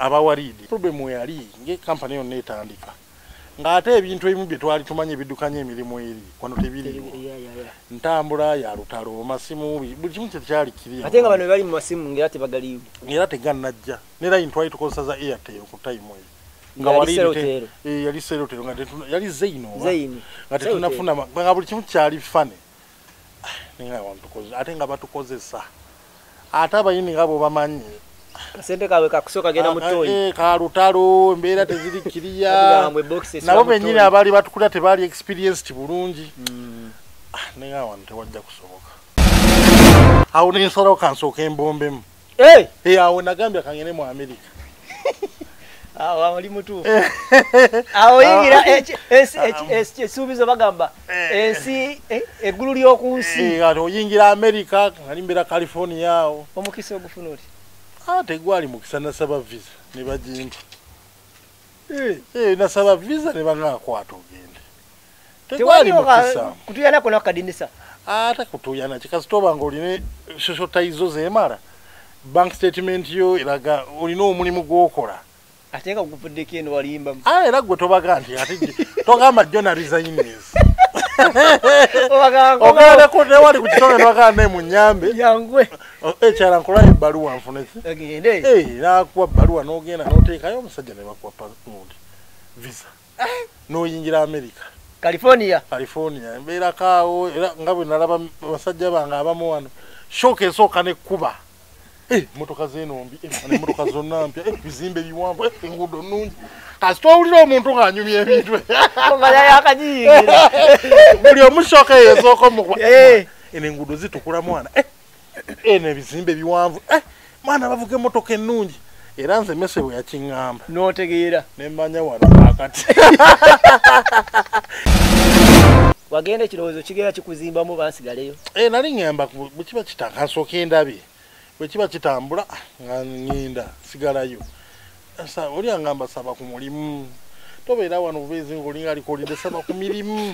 abawalidi problem weyali ngekampani yonna etandika. Ng'ate ebintu ebimu bye twali tumanya ebiddukanya emirimu eri wano tebiriiwo. Ntambula ya lutalo masimu buli kimu kyekyali kiri ate nga bano bali mu masimu ngera tebagaliwo era tegannajja. Ne line twali tukozesa za airtel ku time eyo Nga yali Celotero. eh, serotero nga yali zaini nga tetunafuna nga buli kimu kyali fane. Wantukoze ate nga batukozesa. Ate abayini nga bobamanyi kasente kaabwe kakusooka genda mu toyi Eh, ka lutalo embeera box esula nabo toyi. abaali batukulira tebaali experienced bulungi. Mm. ninga wano tewajja kusoboka awo nensalawo kansooka embombemu. Eh, Eh, awo nagambye kangene mu amerika awo oli mutuufu. Awo yingira esuubizo bagamba. Ensi eh, eggulu ly'oku nsi. Eh, oyingira amerika ali mbeera california awo. Omukisa ogufuna Ah, tegwali mukisa nasaba visa ne bagimpa Eh, nasaba visa ne banaakwata ogende. Tegwali mukisa kutuyana kona kadinisa? Ate kutuyana kikasita oba nga olina sosotayizo zemala bank statement yo eraga olina omulimu gwokola. Ate nga guvuddeko eno walimbamu? Ah, era gwe tobaga nti ate togamba jona resignes ogendeko newali ku kitonde nebagaa ne munyambe yangwe ekyala nkolayo ebbaluwa nfuneki Eh, nakuwa baluwa n'ogenda n'oteekayo omusajja ne bakuwa passport visa. N'oyingira america. California. California embeerako awo era nga bwe nalaba basajja bange abamu wano shooka esooka nekkuba Eh, motoka zenombi emotoka zonna mpya eh, bizimbe biwanvu eh, enguudo nungi kasita owulira omuntu ng'anyumya ebintu. Omanya yakagiyingira buli omushooka eyo esooka omukuba Eh. eno enguudo zitukula mwana eh, eno ebizimbe biwanvu eh, mwana bavuga emmotoka ennungi. Era nze mese bwe yakiŋŋamba. Notegeera. Nemmanya wano akati wagenda ekirowoozo kigenda kikuzimbamu bansigaleyo? Eh, nali ŋŋamba ku- bwe kiba kitanga nsooka endabye bwe kiba kitambula nga ŋŋenda sigalayo. Sa- oli aŋŋamba saba ku mulimu. Tobeera wano bubeezi ngaolinga alikolidde saba ku mirimu.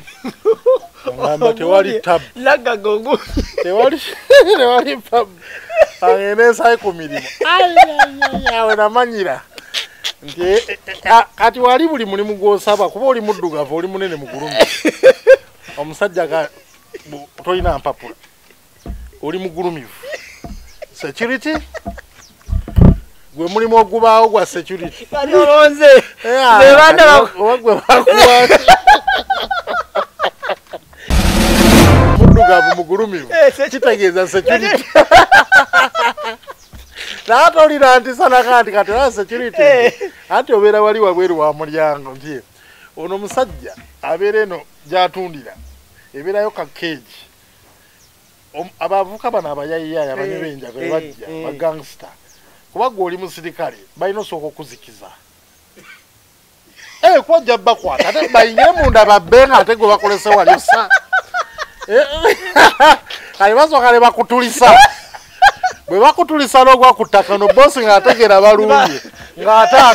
Aŋŋamba tewali tabu lagagogu tewali tewali pabu agenda ensayi ku mirimu. Awe namanyira. Nti eh, eh, ah, kati wali buli mulimu gwosaba kuba oli muddugavu oli munene mugulumi omusajja tolina mpapula. Oli mugulumivu security? Gwe mulimu ogubaawo gwa security. Kati olonze. Eh, oba gwe bakuwa muddugavu mugulumivu. Eh, kitegeeza security. Naye tolina nti sanaka nti kati oba security. Eh. anti obeera wali wabweru wa mulyango nti ono omusajja abeera eno gyatundira ebeerayo ka abavuka bano abayayiyaaya Eh, bajja eh. bagangsta kuba gwe oli musirikale balina osooka okuzikiza. Eh, kwajja bakwata ate bayingire munda babbe nga ate gwe bakolese waliosa kale basooka ne bakutulisa. Bwe bakutulisa n'ogwa ku ttaka no bosi ng'ategeera balumbye ng'ate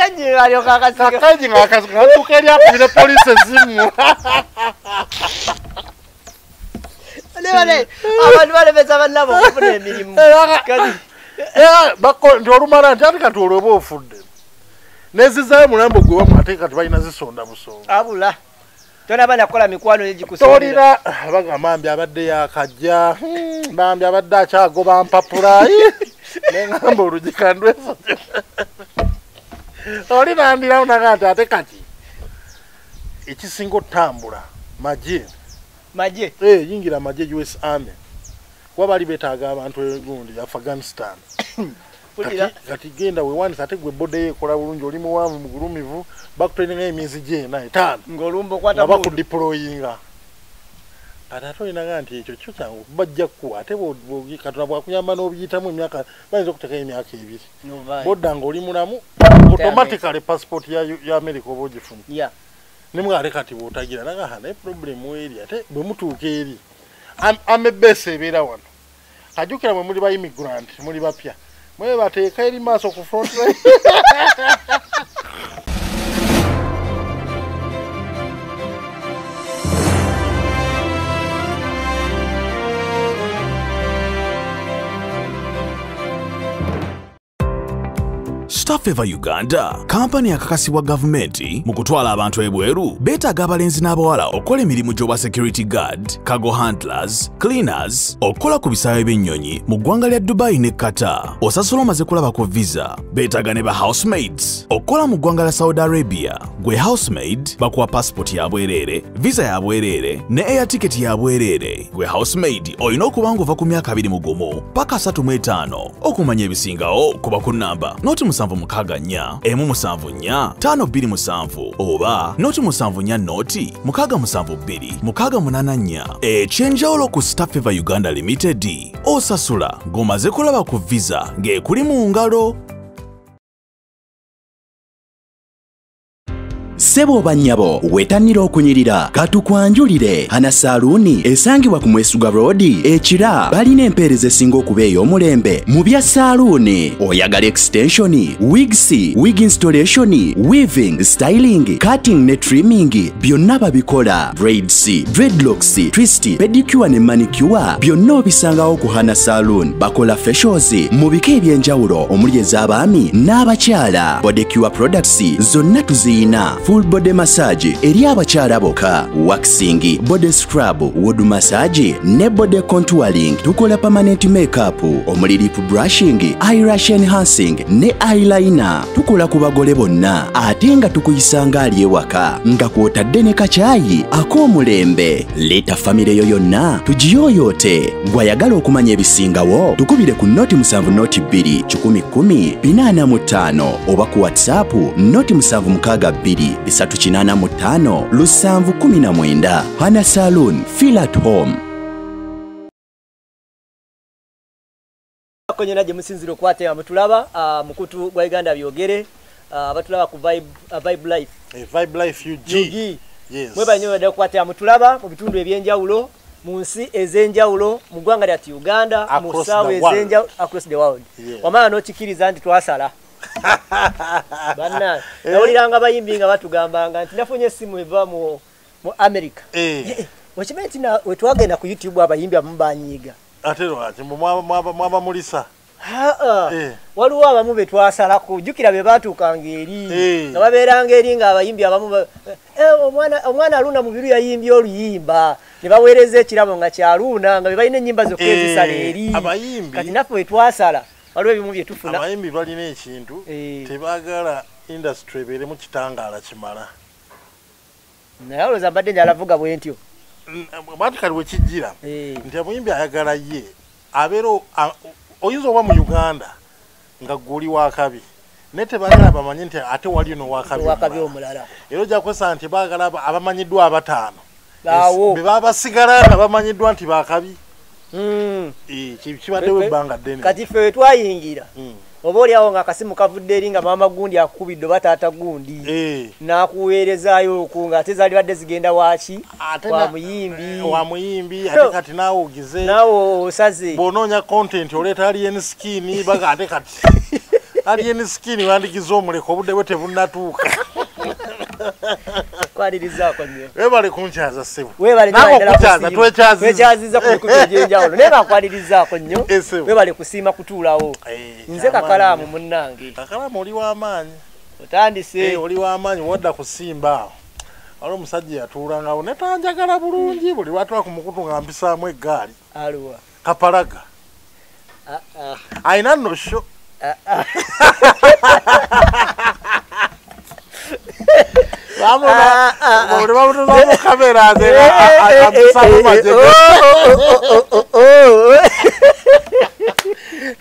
akajji kakanyi alyo kakasiga kakajji ng'atuuka eri akubire polisi esimu nebale abantu balemesa bannabo okufuna emirimu kati Era bako- nti olumala nti ate kati olwoba ofudde nezizayo mulambo gwe wamu ate kati balina zisonda busonga abula tonaba nakola mikwano negikusolera tolina bagamba mbi abadde yakajja hmm, bambi abadde akyagoba mpapula neŋamba olugikandweso oli nandirawo naga nti ate kati ekisinga otambula magye. Maje Eh, yingira magye us army. Kuba bali betaaga abantu egundi afghanistan. Kati, genda wewandisa ate gwe bodeyo ekola bulungi oli muwanvu mugulumivu bakutolinga emyezi gyena etaano. Nga bakudiployinga kati ate olinaga nti ekyo kyo kyangu bajja kuwa ate katonda bwakuyamba n'obiyitamu emyaka bayinza okutekayo emyaka ebiri. Bodda ngaoli mulamu automatically passport ya, america oba ogifunye. Ya. Nimwate kati bwotagira naga naye problemu eri ate bwe mutuuka eri. Am- amebbeesa ebeera wano. Kajjukira mwe muli ba immigrant muli bapya. Mwe bateeka eri maaso ku front line stafeva uganda kampani akakasibwa gavumenti mu kutwala abantu ebweru beetaaga abalenzi n'abawala okukola emirimu gy'obwa security guard cargo handlers cleaners okukola ku bisaawe by'ennyonyi mu ggwanga lya dubai ne qatar. Osasula omaze kulaba ku visa beetaaga ne ba housemates okukola mu ggwanga lya saudi arabia. Gwe housemaid bakuwa passport ya bwereere visa ya bwereere ne air ticket ya bwereere. Gwe housemaid olina okuba ng'ova ku myaka 21 paka 35 okumanya ebisingawo kuba ku namba noti 764 emu 74 527 oba noti 74 noti 672 684 ekyenjawulo ku stafeva uganda limited osasula ng'omaze kulaba ku visa ng'ekuli mu ngalo ssebo oba nnyabo wetannira okunyirira. Katukwanjulire. Hana saaluuni esangibwa ku mwesuga roodi ekira. Balina empeereza esinga okuba ey'omulembe. Mu bya saaluuni oyagala extensioni wigs wig installation weaving styling cutting ne trimming byonna babikola. Braids dreadlocks twist pedicure ne manicure byonna obisangawo ku hana saloon bakola facials mu bika eby'enjawulo omuli ez'abaami n'abakyala. Bodecure products zonna tuziyina full body massage eri abakyala bokka. Waxing body scrub wood massage ne body contouring. Tukola permanent makeup omuli lip brushing eyelash enhancing ne eyeliner. Tukola ku bagole bonna ate nga tukuyisanga ali ewaka nga kwotadde ne kacaayi ak'omulembe leeta famire yo yonna tugiyooyoote. Gwayagala okumanya ebisingawo tukubire ku noti 7 noti 2 1 45 oba ku whatsapp noti 762 385 719 hana saloon feel at home konyena gye musinzire okukwata mutulaba ah, mukutu gwa uganda byogere ah, abatulaba ku vibe ah, Vibe life Eh, vibe life ug Yugi. yes mwebanyo badde okukwatira mutulaba mu bitundu ebyenjawulo mu nsi ez'enjawulo mu ggwanga lyati uganda mu world. ez'enjawulo across the world Yeah. wamala n'okikkiriza nti twasala banna nawuliranga bayimbi nga batugambanga nti nafunye essimu eva mu america. Eh, okimanyi nti na- wetwagenda ku youtube abayimbi abamu banyiiga. Ate lwaki mwe mwaba- mwaba mwaba mulisa Haa, Eh. waliwo abamu be twasalako jjukira be baatuukanga eri. Eh. nga babeeranga eri ng'abayimbi abamu ba- Eh, omwana aluuna mu biru yayimbye oluyimba. Ne baweereza ekirabo nga kyaluuna nga be balina ennyimba zokka Eh, ezisala eri. Kati naffe we twasala waliwo ebimu bye tufuna abayimbi balina ekintu Eh. tebaagala industry ebeeremu kitangaala kimala naye olowooza mbadde njalavuga bwe ntyo bwati kali wekijjira Eh. nti omuyimbi ayagala ye abeera oyinza oba mu uganda nga gwoli wakabi naye tebaagala bamanyi nti ate wali no wakabi omulala. era ojja kwesanga nti baagala aba- abamanyiddwa abataano Awo. be baba basigala nga bamanyiddwa nti bakabi Mm. Kibaddewo ebbanga ddene. kati ffe we twayingira Mm. oba oliawo nga akasimu kavudde eri nga maama gundi akukubidde oba taata gundi Eh, n'akuweerezaayo oku ng'ate zaali badde zigenda waaki? Ate wa na- muyimbi. Wa muyimbi. So, ate kati naawe ogize. Naawe osaze. Bw'onoonya content oleeta alien skin baga ate kati alien skin wandigiza omuleka obudde bwe tebunnatuuka kwanirizaako nnyo webale kunkyaza ssebo twekyaziza ku mikutu egy'enjawulo naye bankwanirizaako nnyo Eh, ssebo. weebale kusiima kutuulawo Eh, nze kakalaamu munnange. Kakalaamu oli w'amaanyi otandise. Eh, oli w'amaanyi wadda kusimba awo. Wali omusajja yatuulangawo ne tanjagala bulungi. Buli lwatula ku mukutu nga mpisaamu eggaali. Aluwa. Kapalaga. Ayina nno sho ah, ah. Ah, ah, ah. bamutuzamu kamera nze Eh, eh, eh, eh, majega oh, oh, oh, oh, oh.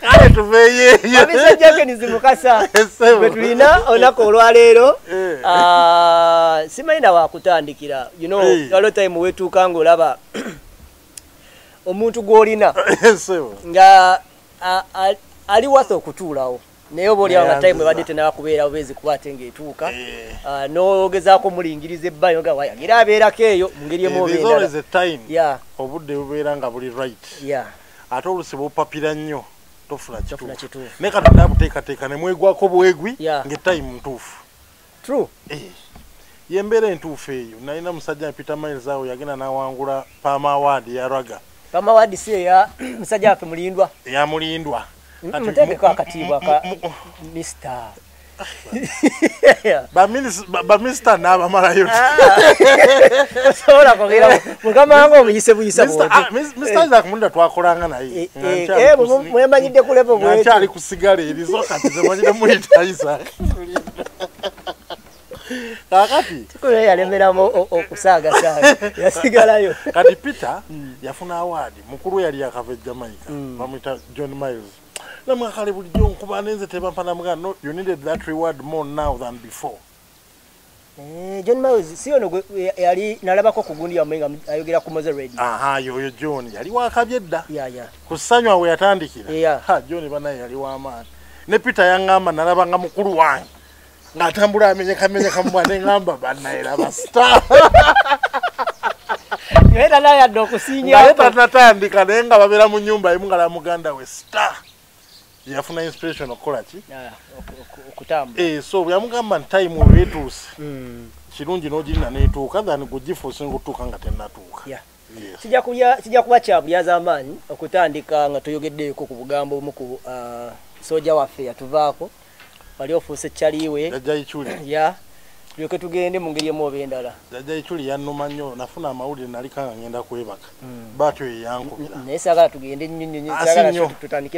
kale tuveeyeeye abisajjakeni zimukasa Essebo. bwe tulina olunaku olwaleero Eh. ah, simanyi na wakutandikira you know Eh. waliwo time wetuuka ngaolaba omuntu gw'olina nga a- a- ali wasa okutuulawo naye oba oliawo nga time ebadde tenakubeerawo beezi kuba ate ng'etuuka Eh. Ah, n'ogezaako mulingiriza ebbayo nga wayagira abeerako eyo mu ngeri emu oba There's always endala. a time ya. obudde bubeera nga buli right. Ya. Ate olusi bwopapira nnyo tofuna kituufu. Naye kati nabuteekateeka ne mwegwako bwegwi ng'etime ntuufu. True. Eh, yembeera entuufu eyo. Nalina musajja peter miles awo yagenda n'awangula paama award ya raga. Pamawadisi eya musajja waffe mulindwa. Eyamulindwa mutegeko mu- akatiibwa ka mu- mu- mr baminisita n'abamalayo osobola kwogera mukama wange omuyise buyisa mr isaac munda twakolanga naye. Mwemanyidde ku levo nkyali ku sigala erizo kati zemanyire muyita isaac. Kakati yalemeramu okusaagasaaga. Yasigalayo. Kati peter yafuna awaadi mukulu yali yakava e jamaica bamwita john miles namwakale bulijjo nkuba nenze tebampanamuga no you needed that reward more now than before. John miles si ono yali nalabako ku gundi yamwe nga ayogera ku moze radio aha yoyo john yali wakabye edda yaya ku ssanywa we yatandikira. Ha john banaye yali wamaani ne peter yaŋŋamba nalaba nga mukulu wange. Ng'atambula amenyekamenyeka mu mwana eŋŋamba bannayeraba star. Era naye adde ngaye okusiinyako tanatandika naye nga babeera mu nyumba emu nga la muganda we star yafuna inspiration okukola ki Ah, Eh, so bweyamugamba nti time oba etuuse Mm. kirungi n'ogirina n'etuuka than gugifa osinga okutuuka nga. Yes. kijja kuba kyabulyaza amaanyi okutandika nga toyogeddeeko ku bugambo omu ku ah, soja waffe yatuvaako wali ofuuse ikyuli ya tulyoke tugende mu ngeri emu oba endala. Jajja ikyuli yannuma nnyo nafuna amawulire nalika nga ngenda kwebaka. Batyo yeyankubira naye saagala tugende nnyo nnyo nnyo. Ah, nnyo.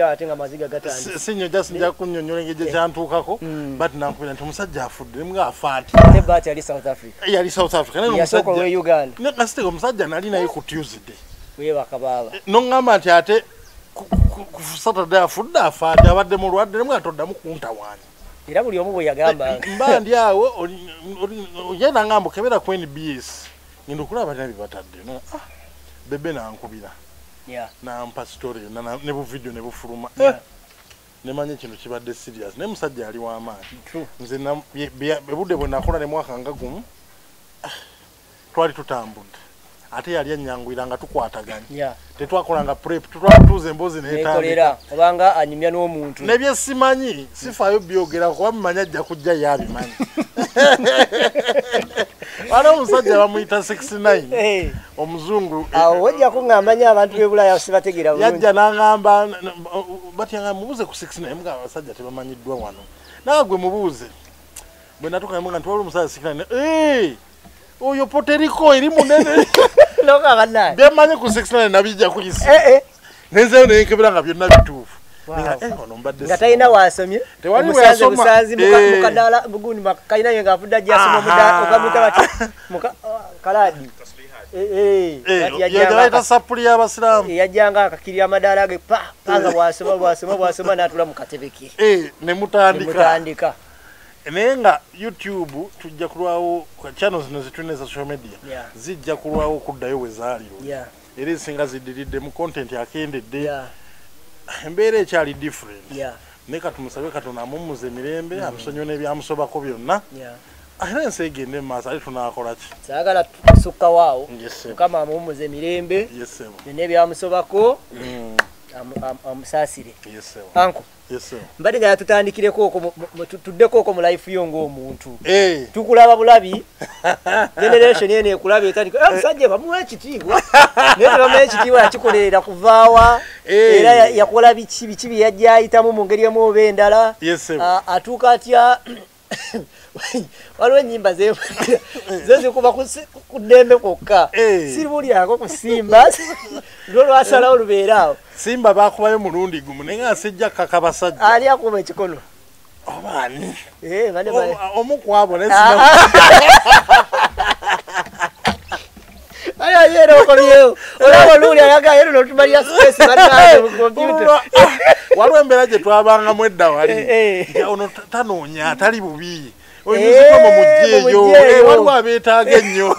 ate nga maziga gatandika. Si- sinyo just nja kunnyonnyola engeri gyekyantuukako but nankubira nti omusajja afudde nimuga afa ati ate bat yali south africa. Yali south africa yasooka owe uganda. Ne kasiteka omusajja nali naye ku tuesday. Webaka baaba. Noŋŋamba nti ate ku- saturday afudde afa ati abadde mulwadde nemwe atoddamu kuntawaanya era buli omu bwe yagambanga mba ndi awo ye naŋŋamba okebera ku nbs ngenda okulaba tina byebatadde No, ah, bebe nankubira. Nampa story yonna na- ne buvidiyo ne bufuluma. Eh, nemanya ekintu kibadde serious. Naye musajja yali w'amaanyi nze bye- bye- ebudde bwe nakola ne mwaka nga gumu ah, twali tutambudde ate yali anyanguyira nga tukwataganye. Yeah. tetwakolanga prep tetwakutuuza emboozi nekolera obanga anyumya n'omuntu. Nebyesimanyi sifaayo byogera kuba mumanyi ajja kujja yabimanyi waliwo omusajja bamuyita 69 Eh, omuzungu awo wajja kuŋŋamba nyo abantu b'ebulaaya sibategeera bulungi. yajja n'aŋŋamba batya mubuuze ku 69 mga abasajja tebamanyiddwa wano. Naga gwe mubuuze bwe natukamu nga ntiwali omusajja 69 "Eh, oyo poteriko eri munene. Byemanyi ku 69 nabijja kuyisa Eh, eh. nenzeyo nenkebera nga byonna bituufu. Nga, eh, talina wasomye? Tewali omusanze bwe yasoma. busanzi mukadaala bugundi kalinayo ngaafudde ajjasoma Aha. ogamwita bati muka- ah, kalaadi Eh, eh, Eh, bati yo yajjanga gyebayita aka- sapuli y'abasiraamu eh, yajjanga akakirira amadaala ge pa pa nga bwasoma bwasoma bwasoma n'atula mu katebe ke. Eh, ne mutandika. Mutandika naye nga youtube tujja kulwawo channel zino zitulina eza social media Yeah. zijja kulwawo okuddayo we zaali oli. Yeah, era esinga ziddiridde mu content akendedde yeah, embeera ekyali different. Yeah, naye katumusabe katonda amummuza emirembe amusonyiwe n'ebyamusobako byonna. Yeah. era ensi egende mu maaso ate tunaakola ki? Saagala tusukkawaawo mukama amuwumuza emirembe byonna ebyamusobako Mm, amu- amu- amusaasire. Anko mbadde nga yatutandikireko mu- tu- tuddeko okwo mu life yo ng'omuntu. Eh, tukulaba bulabi. Generation eno ekulaba etandika "Eh, omusajja bamuwa ekitiibwa. Naye tebamuwa ekitiibwa yakikolerera kuvaawa Eh. era ya- yakola biki biki bye yajja ayitamu mu ngeri emu oba endala? Atuuka atya waliwo enyimba ze zo zikuba ku ddembe kwokka. Eh. siribulyako ku simba. Lwo lwasalawo lubeeraawo simba bakubayo mulundi gumu naye nga sijja kaka basajja. Ani akuuma ekikono. Obaani? Eh, omu kwabo naye ali ayera okolyewo olaba oluuli ayaga yero notumalira space banaze mu computer Olwa- ah, waliwo embeera gye twabangamu edda wali Eh, eh. nti ono ta- tanoonya atali bubi oyo Eh, muzikomo mugyeeyo mugyeeyo. waliwo abeetaaga ennyo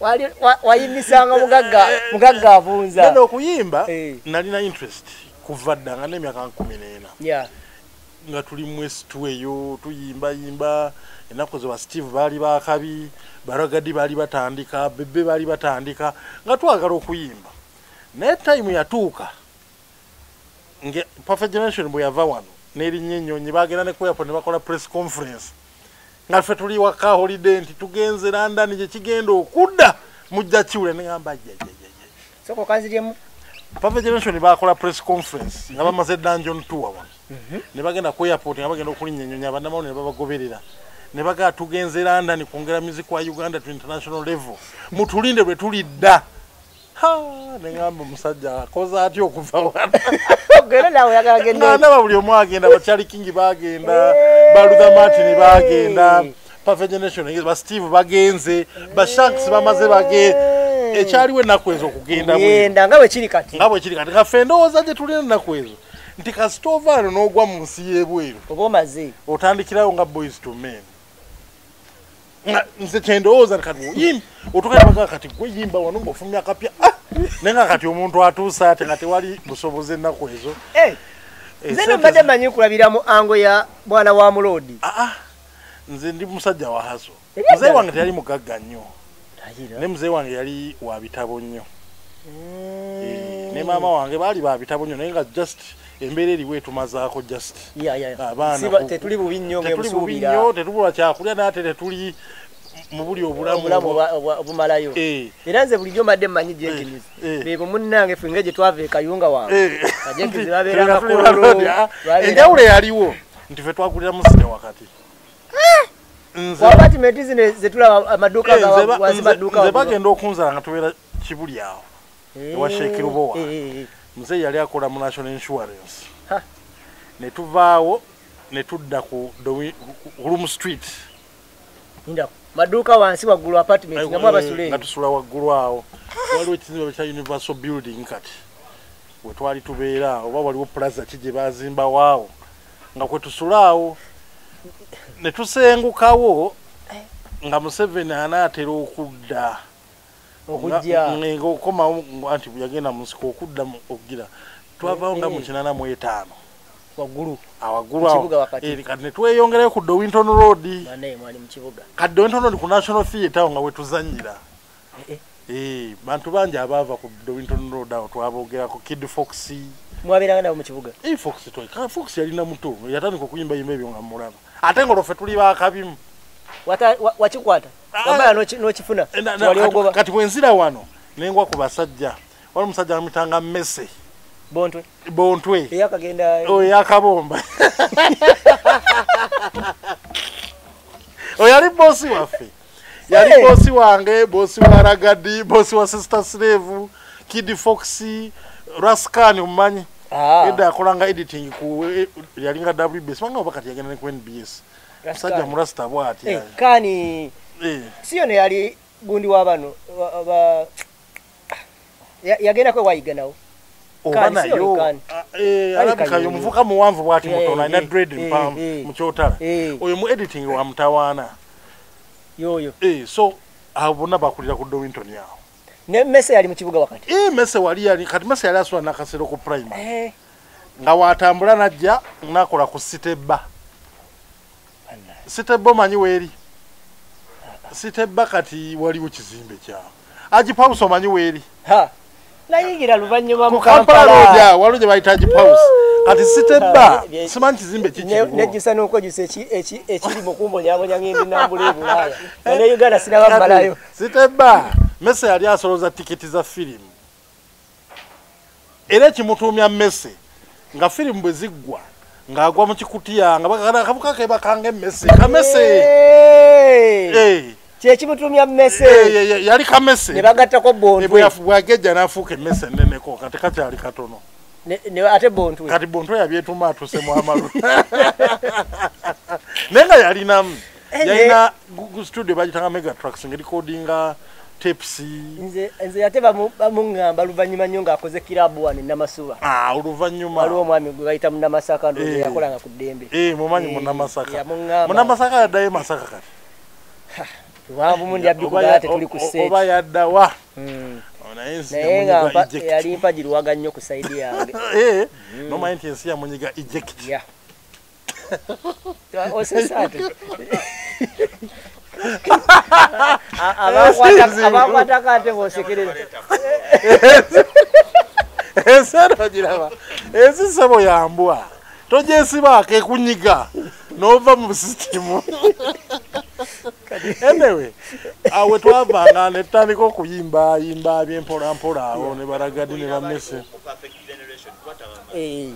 Wali- wa- wayimisanga mugagga? Mugagga avunza nene okuyimba Eh. nalina interest. Kuva dda nga n'emyaka nkumi n'ena. Yeah, nga tuli mu esitu eyo tuyimbayimba ennaku ze ba steve baali bakabi baragadi baali batandika bebe baali batandika nga twagala okuyimba. Naye time yatuuka nge perfect generation bwe yava wano n'erinnya ennyonyi bagenda ne kuyapo ne bakola press conference. Nga ffe tuli waka holiday nti tugenze london gye kigenda okudda mujja kiwule neŋamba soko kanziryemu perfect generation bakola press conference nga bamaze dungeon tour wano. Ne bagenda ku airport nga bagenda okulinnyanyonya bannamawulire ne babagoberera ne bagaa tugenze london kwongera music wa uganda to international level. Mutulinde lwe tulidda Ha, neŋamba omusajja akoze atya okuva wano? Ogenda nawe oyagala agende. nandaba buli omu agenda bakyali king bagenda baluther martin bagenda engezi ba steve bagenze bashanks bamaze bage ekyaliwo ennaku ezo okugenda bwe Yenda nga bwe kiri kati. nga bwe kiri kati. Nga ffe ndowooza gye tulina ennaku ezo nti kasitova ano n'ogwa mu nsi y'ebweru Oba omaze. otandikirawo nga boys to men nze kyendowooza kati oyimbi otukabaga kati gwe yimba wano ngaofumya akapya Ah! naye nga kati omuntu atuuse ate nga tewali busobozi ennaku ezo Eh, Eh, nze sente mbadde manyi kulabira mu ango ya mwana wa mulodi. Ah, ah. nze ndi musajja wa haso eddala? wange teyali mugagga nnyo ne muzeeyi wange yali wa bitabo nnyo Eh, ne maama wange baali ba bitabo nnyo naye nga just embeera eriwo etumazaako just Ya ya. Abaana Siba ku- tetuli bubi nnyo tetubula kyakulya naate tetuli mu buli obulamu obumalayo. Eh, Era nze bulijjo mbadde mmanyi jenkins. eh. Bebo munnange ffe nga gye twava e Kayunga wange. eh. Kajenkins Nti, babeeranga tuli Kololo, balodi, ah. babeera- enjawulo eyaliwo nti fe twagulira musite wakati Apartment zino zetulaba amaduuka eh, ga nze ba- wansi nze- maduuka nze waggulu. bagenda okunzala nga tubeera kibuli awo Eh, ewa Sheikh Eh, eh, eh. muzeeyi yali akola mu national insurance Ha. ne tuvaawo ne tudda ku room street maduuka wansi waggulu apartment nga mwabasula nga eyo. tusula waggulu awo waliwo ekizimbe kya universal building kati we twali tubeera awo oba waliwo plaza ki gye bazimbawo awo nga kwe tusula awo ne tusengukawo nga museveni anaatera okudda okujja. Nga- nga okomawo nti yagenda mu nsiko okudda okugira. Twavaawo nga mu Eh. kinana mu etaano waggulu. Awaggulu awo. Eh, kati ne tweyongerayo ku dowinton road. Kati dowinton road ku national theatre awo nga wetuzanyira Eh, eh. Eh, bantu bangi abaava ku dowinton road awo twabogerako kid fox. Mwabeeranga nabo mu kibuga. Eh, fox yalina muto yatandika okuyimbayimba ebyo nga mulaba ate nga olwofe tuli bakabimu wakikwata. Ah. wamala n'oki- n'okifuna Eh, na- na- wali kati- bwenzira wano nengwa ku basajja wali omusajja amitanga mmese. Bontwe. Bontwe. Eyakagenda oyo yakabomba oyo yali bosi waffe yali bosi wange bosi wa ragadi bosi wa sister slave kid fox rascan omumanyi Ah, edda yakolanga editing ku eh, yalinga wbs banga oba kati yagenda ne ku nbs. Musajja murasta bwati Eh, kani Eh, si yono yali gundi wa bano wa- ba- Ya- yagendako ewayiga nawo oba nayo. Kani. ah, eh, alabika yo muvuka muwanvu bwati mutono alina dread mpamu mu kyotala. Eh, oyo mu editing wa mutawaana. Yoyo. So abo bonna bakulira ku dowinton awo ne mese yali mu kibuga wakati? Eh, mese wali yali kati mese yali asula nakasero ku primary nga watambula najja nakola ku sitebba bana. sitebba omanyi weeri sitebba kati waliwo kizimbe kyawe agipawusi omanyi weeri ha nayingira luvannyuma mu ku kampala. Road kampala awo waliwo gye bayita agipawusi kati sitebba simanyi kizimbe eki- eki- ekiri mu kumbonyabonya ng'endi nambula e bulaaya. Nga ne uganda sinaba mmalayo sitebba mese yali asolooza tiketi za firimu. Era ekimutuumya mese nga firimu bwe ziggwa ng'agwa mu kikutiya nga ke bakanga emmese kamese. Kyekimutumya mmese? Yali kamese. Ne bagattako Ne bwe bontwe yafu- bwagejja n'afuuka emmese enneneko kati kakyali katono. Ate bontwe kati bontwe yabyetuma atusemu amalu. Naye nga yalinamu. Eh, yalina studio bagitanga megatrax ngerikodinga tapes nze nze ate bamu- bamuŋŋamba luvannyuma nnyo ng'akoze kirabu wano enamasuba Ah, waliwo oluvannyuma omwami gwe bayita munamasaka ndoozi Eh. yakolanga ku ddembe. Eh, mumanyi Eh, munamasaka yamuŋŋamba. munamasaka yaddayo masaka kati. Wanvu mundi ya- tetuli ku oba yaddawa Mm. Oh, naye nga yali mpagiruwaga nnyo ku saidi yange. Eh, nomanyi nti ensi yamunyiga eject. Osesa ate abakwatako ate bosekerera ensi eno giraba ensi sebo yambwa togyesibaako ekunyiga nova mu sisitimu enewe awe twavanga netutandika okuyimbayimba byempolampola awo ne baragadi ne bamese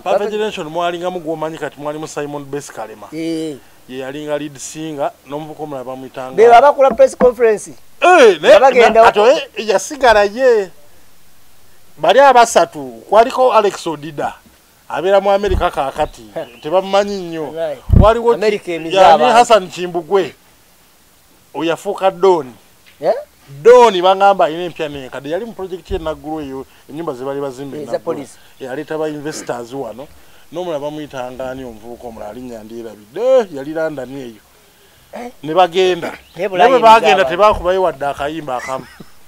Perfect generation, Eh, mwalingamu gwomanyi kati mwalimu simon bes kalema Eh, ye yalinga lead singer n'omuvuka omulala bamwitanga be babakula press conference. Eh, ate yasigala ye. Bali abasatu kwaliko alex odida abeera mu amerika kakati tebamumanyi nnyo. Waliwo yani hassan kimbugwe oyafuuka doni doni bagamba alina empya nenkadde yali mu projekiti enaggulu eyo enyumba zebali bazimba Eza enaggulu. police. yaleeta ba investors wano n'omulala bamuyitangani omuvubuka omulala alinnya ndyerabidde yali landani eyo. Ne bagenda. Naye bwe bagenda tebakubayo wadde akayimba akamu.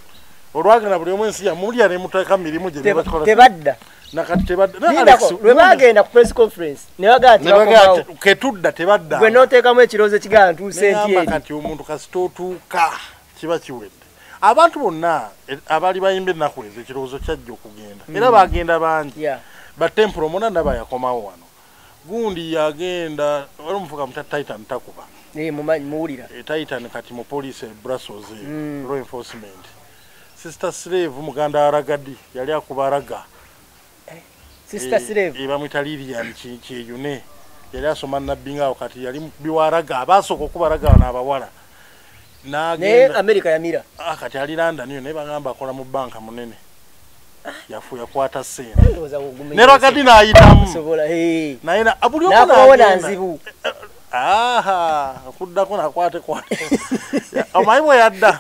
Olwagenda buli omu ensi yamulya nemuteeka mirimu gye Teba- nebakola tebadda. Nakati tebadda ne Lindako, Alex, lwe bagenda ku press conference ketudda tebadda. Gwe n'oteekamu ekirowoozo kigaa ntuuse nti Negamba eri. kati omuntu kasita otuuka kiba kiwedde. Abantu bonna eh, abaali bayimba ennaku ezo ekirowoozo kyajja okugenda. Era bagenda bangi Yeah. batempuro muna ndaba yakomawo wano. Gundi yagenda wali omufuka muta titan takuba. Eh, muwulira. E titan kati mu police e brussels eyo, Mm. law enforcement. Sister slave muganda aragadi yali akuba araga Eh, eh, bamwita lilian kyeyune yali asoma nabbingaawo kati yali biwaraga abasooka okuba araga wano abawala. Naye america yamira. Ah, kati ali london yo naye bagamba akola mu banka munene yafu yakwata sente Ndowooza ogumenya ne rwagati n'ayitamu. Naye na- buli omu n'akomawo n'agenda. nanzibu aha okuddako nakwate kwate. Omanyi bwe yadda?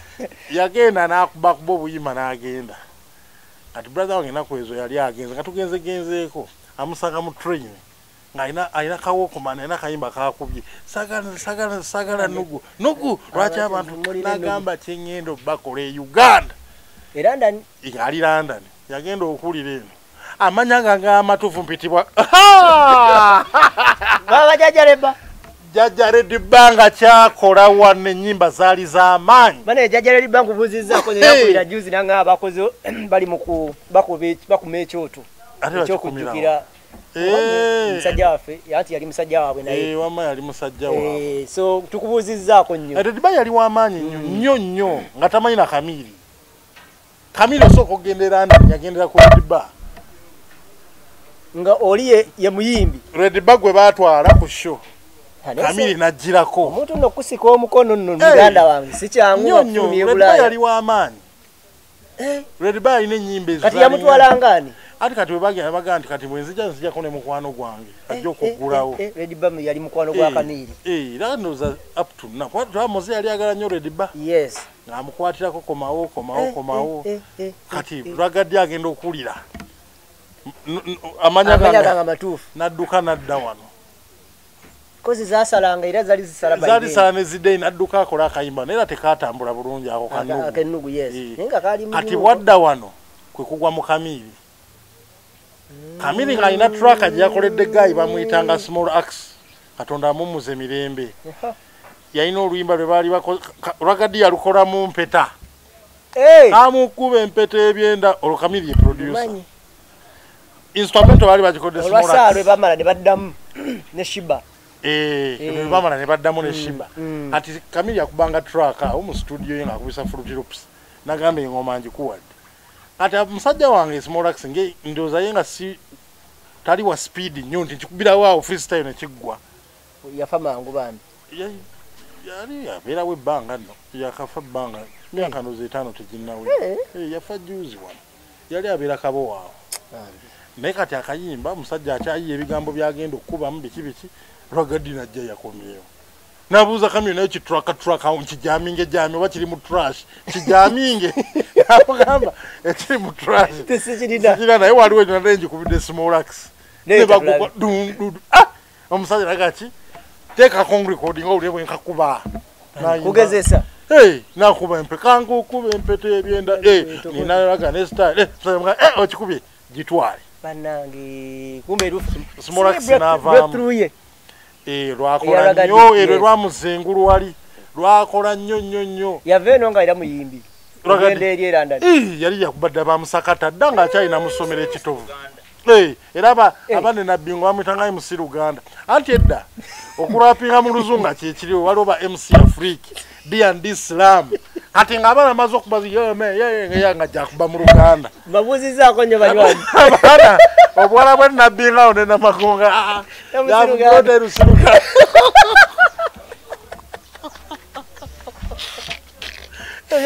Yagenda nakubakuba obuyima n'agenda. Kati brother wange enaku ezo yali agenze nga tugenzegenzeeko. Amusanga mu train ng'alina alina kawokomana alina kayimba kakubye sagala nugu nugu lwaki abantu nagamba kyeŋŋenda obakola e uganda era ndani? Ali london yagenda okuwulira eno. Amanya nga ng'amatuufu mpitibwa baba bajajaleba jajja redba nga kyakola wano ennyimba zaali z'amaanyi. Mana ejajaleba nkubuuzizaako Hey. nyakulira juzi nanga abakozi bali bakuma ekyoto. Ate bakikumirawo ekyokujjukira musajja waffe anti yali musajja waabwe naye. Wama yali musajja waabwe so tukubuuzizaako nnyo. Redba yali w'amaanyi nnyo nnyo nnyo nga tamanyi na kamiri osooka okugendera ndani yagendera ku redba nga oli ye- muyimbi. Redba gwe baatwala ku sho kamiri so- n'agirako omuntu nno okusika omukono nno muganda wange si kyangu nnyo nnyo wafulumya redba ebulaaya yali w'amaanyi redba yalina ennyimba ezo kati zaalina- ate kati bwe bagenda bagaa nti kati bwe nzija nzijako ne mukwano gwange. Ajja okuggulawo redibam yali mukwano gwa kaniiri. Eh, era ndowooza up to twamoze yali agala nnyo redba yes. Ng'amukwatirako komawo komawo Eh, komawo. eh, eh, eh, kati eh. lwagadde agenda okuwulira amanya gange amatuufu. N'adduka n'adda wano. Kozi zasalanga era zali zisala zaali sala ne ziddeyi n'adduka akola akayimba naye era tekatambula bulungi ako kanugu. Eh. kati wadda wano kwe kugwa mu kamiiri kamiiri ng'alina traka gye yakoledde gaayi bamuyitanga small ax katonda amumuza emirembe. Yalina oluyimba lwe baali bako- ka- lwagaddi yalukola mu mpeta. Amukuba empeta ebyenda olwo kamiiri ye producer. Manyi instrumento baali bagikodde small olwasaa axe. lwe bamala ne baddamu ne shiba. Eh, Eh. bamala ne baddamu ne shiba. mm. kati kamiri yakubanga track awo mu studio ye ng'akubisa fruitirops nagamba engoma ngikuwadde kati musajja wange smolax nge ndowooza ye nga si tali wa speed nnyo nti nkikubirawo awo freestyle ne kiggwa. Yafa mangu bambi. Ya- yali yabeerawo ebbanga nno. Yakafa ebbanga myaka ndowooza etaano teginnawe. Yafa juzi wano. Yali abeera kabo waawo. Naye kati akayimba omusajja akyayiya ebigambo byagenda okukubamu biki biki lwagaddi najja yakomyewo nabuuza kamyo naye kitrakatrak kijaminge jami oba kiri mu trash. Kijaminge amugamba ekiri mu trash. Tesikirina. Kira naye waliwo ekyo nate ngikubidde smolax nebagugwa dundudu Ah! omusajja nagaki teeka kongrecording owulire bwenkakuba Nayimba. kugezesa? Nakuba empe kanga okuba empeta ebyenda Eh, ninalaga ne style. Eh, eh, okikubye. Gitwale. Banange kumbe Smolax n'avaamu. Eh, lwakola nnyo erwe yes. lwamuzengulu wali. Lwakola nnyo nnyo nnyo. Yava eno nga era muyimbi. Erandani Ih, yali yakubadde bamusakata dda ng'akyalina mu ssomero ekitovu Eh, era aba Eh. abane nabbingo bamwitangayo musi luganda. Anti edda okulwapinga mu luzunga kyekiriwo waliwo ba mc afrique dnd slam kati ng'abaana amaze okubaziyomeyeya nga jakuba mu luganda. Mbabuuzizaako nnyo banywanyi. Abaana obuwala bwe nabbingawo ne namagonga. Yamusiruganda. yavugoterusiruga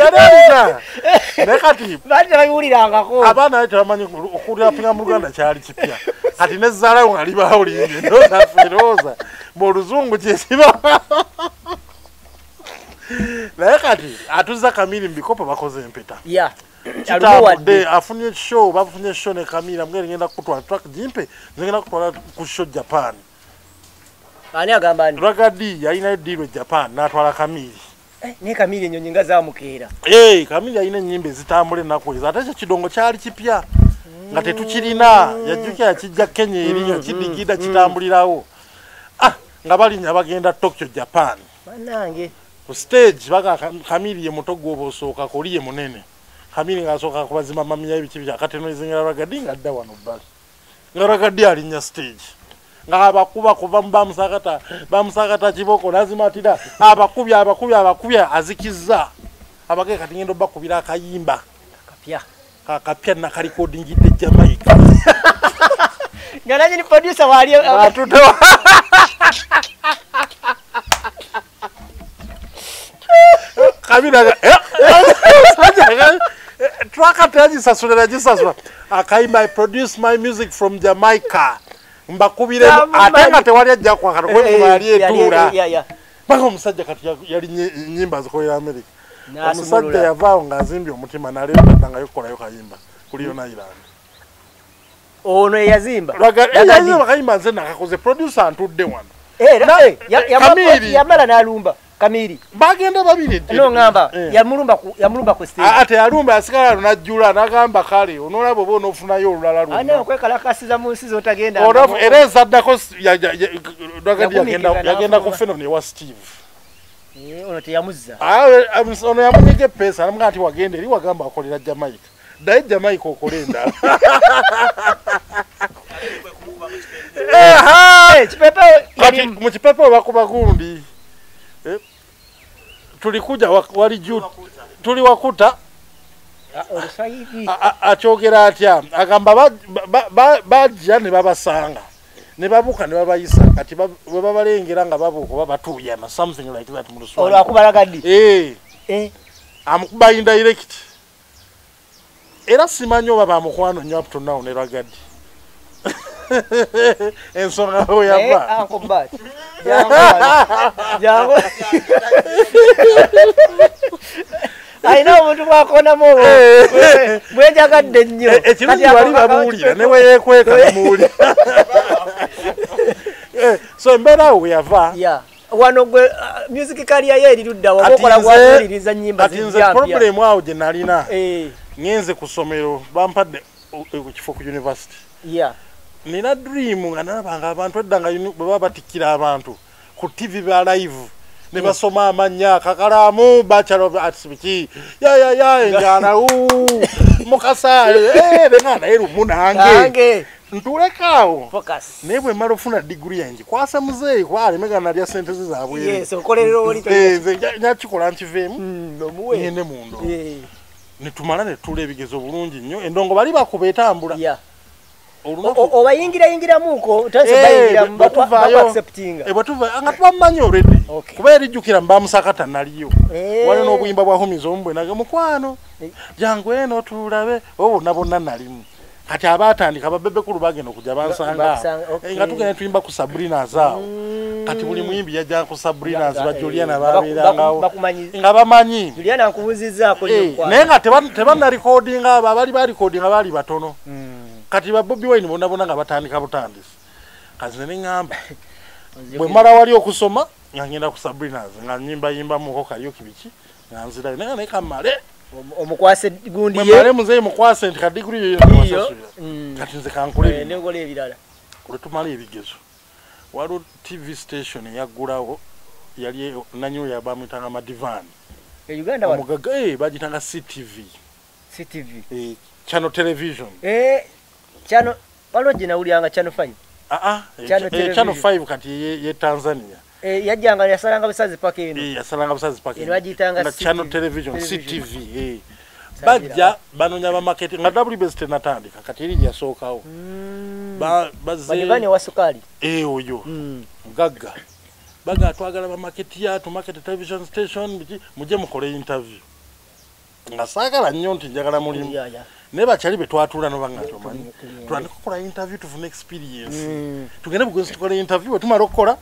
yali alina. Naye kati baali tebabiwulirangako abaana bali tebamanyi okulapinga mu luganda kyali kipya. Kati nezaalawo nga libawulinze ndoozafe ndowooza ngaoluzungu kyesiba naye kati atuza kamiri mu bikopo bakoze empeta. Kitambudde alumuwadde afunye show bafunye show ne kamira mbwene ngenda kutwala track jimpe ngenda kutwala ku show japan. Ani agamba ni? Ragadi yalinayo diiro japan n'atwala kamiri Eh, naye kamiri enyonyi nga zamukeera Hey, kamiri yalina ennyimba ezitambula ennaku ezo ate ekyo kidongo kyali kipya nga tetukirina yajjukya yakijja kenya eri yakidigida kitambulirawo ah, nga balinya bagenda tokyo japan. Banange ku stage baga kamiri ye muto gwoba osooka koli ye munene. Kamiri ngaasooka kubazima mamiya ebiki bya katenoizingira ragadi nga adda wano bbali. Nga ragadi alinnya stage. Nga abakuba kuva mu bamusakata bamusakata kiboko nazimatira abakubi abakubi abakubi azikizza. Abage kati ngendo bakubira akayimba. Kapya kakapya nakalikodingidde jamaica. Nga nanyi ni producer waali atutewa kabiraga twakati agisasula nagisasula akayimba i produce my music from jamaica. mbakubiremu ate nga tewali ajja kwakata yali- etuula paka omusajja kati ya- yali nyimba zikolera amerika omusajja yavaawo ng'azimbye omutima naleetaddangayo kukolayo kayimba kuli yona island ono eyazimba yazimba kayimba nze nakakoze producer antudde wano yamala n'alumba kamiri. Bagenda babiri noŋŋamba Eh. yamulumba ku- yamulumba ku stage. Ate yalumba yasigala ano najjula nagamba kale onoolaba oba onoofunayo olulala ane lwonna okwekalakasiza mu nsi zotagenda Olaf- era ezaddako s- ya- ya- ya- Yagumiikiriza yagenda- yagenda ku fenono ewa steve. Ono teyamuzza. Awe, amus- ono yamunyega epeesa namuga nti wagenda eri wagamba akolera jamaica. Ddaye jamaica okole endala Eh, kipepe kati yali mu kipepe webakuba gundi eh, tuli kuja wa- wali tuli wakuta. Akyogera atya? Agamba ba- ba- ba- bajja ne babasanga ne babuka ne babayisa kati bwe babalengera nga babuuka oba batuuyana something like that mu luswayiri olwakubalagadi Eh, Eh, amukuba indirect era simanyi oba bamukwano nnyo up to now ne ragadi ensonga we eh, yava Uncle Bart. Jangu wano. Jangu. alina omuntu bwakonamu obwo Eh. bwenjagadde nnyo ekirungi ako- bamuwulira ne weyekweka bamuwulira Eh, so embeera awo we yava Ya. wano gwe uh, music career ye eri ludda oba Kati okola nze- gwatuwuliriza nyimba kati nze problemu awo gye nalina Eh, ngenze ku ssomero bampadde o- e- ku university. Ya nina dream nga nalabanga abantu edda nga bwe baba batikkira abantu ku tv ba live ne basoma amannya kakalaamu bachelor of arts biki yayaya enjana uu mukasa benga naye lumu nange. Nange. Ntulekaawo focus. Naye bwe mala ofuna diguri yange kwasa muzeeyi kwalemega nalya sente ze oli Eh, nyakikola nkiveemu. Mm, ngende mundo Eh, netumala netula ebigezo bulungi nnyo. Endongo bali bakuba etambula obayingirayingiramuko Eh, Eh, nga tubamumanyi already. Okay. kuba erijjukira mbamusakata naliyo Eh. waliwo n'obuyimba bwa humiza omu bwe nage mukwano jangu eno tulabe oba bonna bonna nalimu. Kati abatandika babebekulu bagenda okujja bansanga. nga tugenda tuyimba ku sabrinas awo kati buli muyimbi yajja ku sabrinas eh, baku- babeerangawo nga bamanyi. Juliana naye nga teba- tebannalikodinga abo abali balikodinga baali batono kati ba bobi wine bonna bonna nga batandika butandisi. Kazi ne ŋŋamba bwe mala wali okusoma nga ngenda ku sabrinas nga nyimbayimbamuko kalyoki biki nga nzirayo naye naye kamale omukwase gundi ye? male muzeeyi mukwase nti yoyo iyo? Namusasulira Mm. kati nze kankole Eh, bino nekola ebirala olwetumala ebigezo. Waliwo tv station eyaggulawo yali e- nanyo yabamwitanga madivan. E omugaga eh, bagitanga ctv ctv eh, channel television Eh, chano waliwo gye nawulyanga chano 5 Ah, ah, eh, Channel eh, television. 5 kati ye, ye tanzania Eh, yajjanga yasalanga busazi paka eno Eh, yasalanga busazi paka Eno bagiyitanga na channel CTV. television Television. ctv eh. bajja banonya bamaketi nga wbs tenatandika kati eri yasookawo Ba- baze bagivani wa sukali Eh, oyo Mm. mugagga baga twagala bamaketi yatu market television station mujje mukole interview nga saagala nnyo nti njagala mulimu Ya, ya. Naye bakyali be twatuula nobanga tomanyi tutandika okukola interview tufune experience. Mm. tugende bugenzi tukole interview bwetumala okukola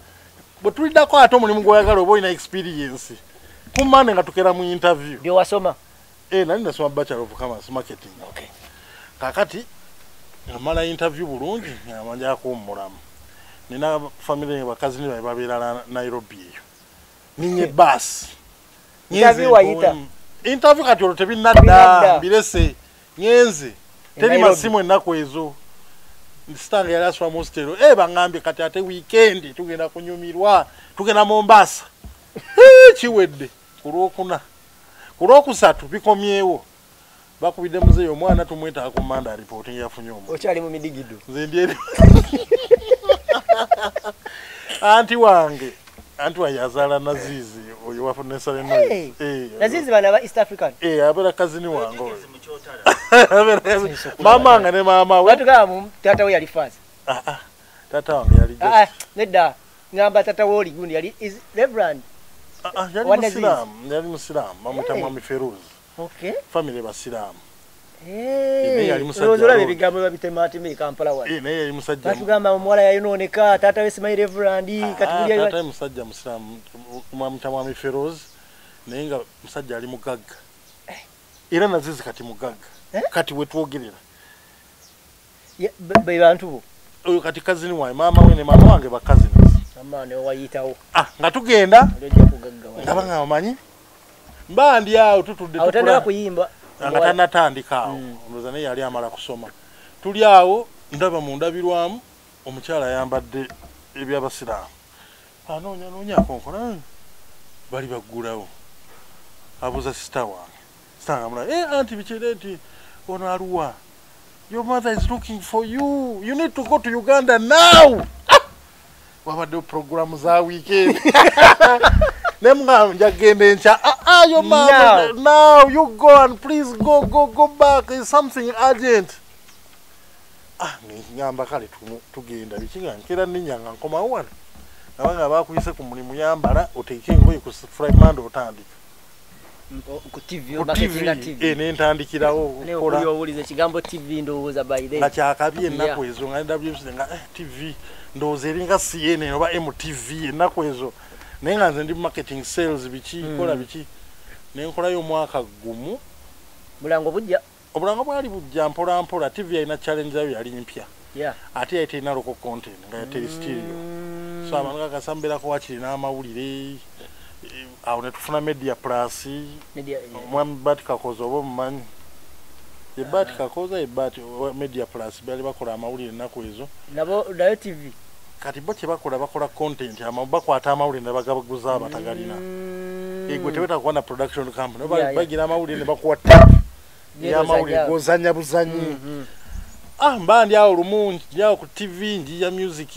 bwe tuliddako ate omulimu gwoyagala oba olina experience kumande nga tukera mu interview. Byowasoma eh nali nasoma bachelor of commerce marketing. Kakati amala interview bulungi amanja kuwummulamu nina famire bakazi ni babe babeera na- nairobi eyo. Ninye basi Interview kati olwo Tebinadda. tebinnadda mbirese ngenze teri Nairobi. masimu ennaku ezo. Sitange yali asula mu hostero e baŋŋambye kati ate weekend tugenda kunyumirwa tugenda mombasa. Eh, kiwedde. Ku lwokuna. Ku lwokusatu bikomyewo. Bakubidde muzeeyi omwana tumwetaaga ku manda alipooti yafunye omu okyali mu midigido. Nze ndi eri anti wange. Anti wange azaala naziizi oyo wafunesale Hey, nazizi bana ba east african. abeera kazini wange oyo maama nga ne maama we batugamba taata we yali faazi Ah, ah, taata wange yali Ah, nedda ngamba taata we oli gundi yali is reverend. Yali musiraamu yali musiraamu bamwita Hey. mwami feruzi okay. Famire basiraamu Eh, olaba ebigambo babitematema kampala wano. Eh, omuwala yayonooneka taata we simanyi reverand kati Ah, buli taata ye ali- musajja musiraamu mwamwita mwami ferozi naye nga musajja ali mugagga. Era nazizi kati mugagga. Eh? Kati wetwogerera be bantu bo? Oyo kati kazini wange maama we ne maama wange bakazini amaani owayitawo ah, nga tugenda. Nga banga bamanyi mba ndi awo tutudde nga tanatandika awo. Mm. ndowooza naye yali amala kusoma. Tuli awo ndaba mu ndabirwamu omukyala ayambadde ebyabasiraamu. Anoonya noonyako nkola "Eh, bali baggulawo. Abuuza sita wange. Sita nga mulaba eh anti bikire nti ono aluwa your mother is looking for you. You need to go to uganda now. Ah! wabaddewo programu za weekend. Nemugamba njagenda enkya "Ah, ah, your mama Now. now you go and please go go go back. Is something urgent. Ah ngamba kale tugenda. Biki nga nkera nninya nga nkomawo wano abanga bakuyise ku mulimu yambala oteeke engoye ku frimand otandika ku tv eh, nentandikirawo ne okukola. okuli owuliza ekigambo tv ndowooza nga kyakabi ennaku ezo nga wbc nga eh, tv ndowooza eringa cnn oba mtv ennaku ezo. Naye nga nze ndi marketing sales biki Mm. kola biki? Nenkolayo omwaka gumu. Mulango bujja. Obulanga bwali bujja mpola mpola. Tv yalina challenge yayo yali mpya. Ya ate yali terina loko content nga yateri stereo so abantu kakasambirako wakiri n'amawulire awo netufuna media plus omwami bat kakoza oba omumanyi? Ye bat kakoza ye bat owa media plus bali bakola amawulire ennaku ezo. Nabo nayo tv kati bo kyebakola bakola content bakwata amawulire ne bagabaguza abatagalina. Egwe teweta kuba na production company bagira amawulire ne bakuwa tape Gye y'amawulire gozanya. buzanyi Mhm. ah mba ndi awo lumu ndi awo ku tv njiya music.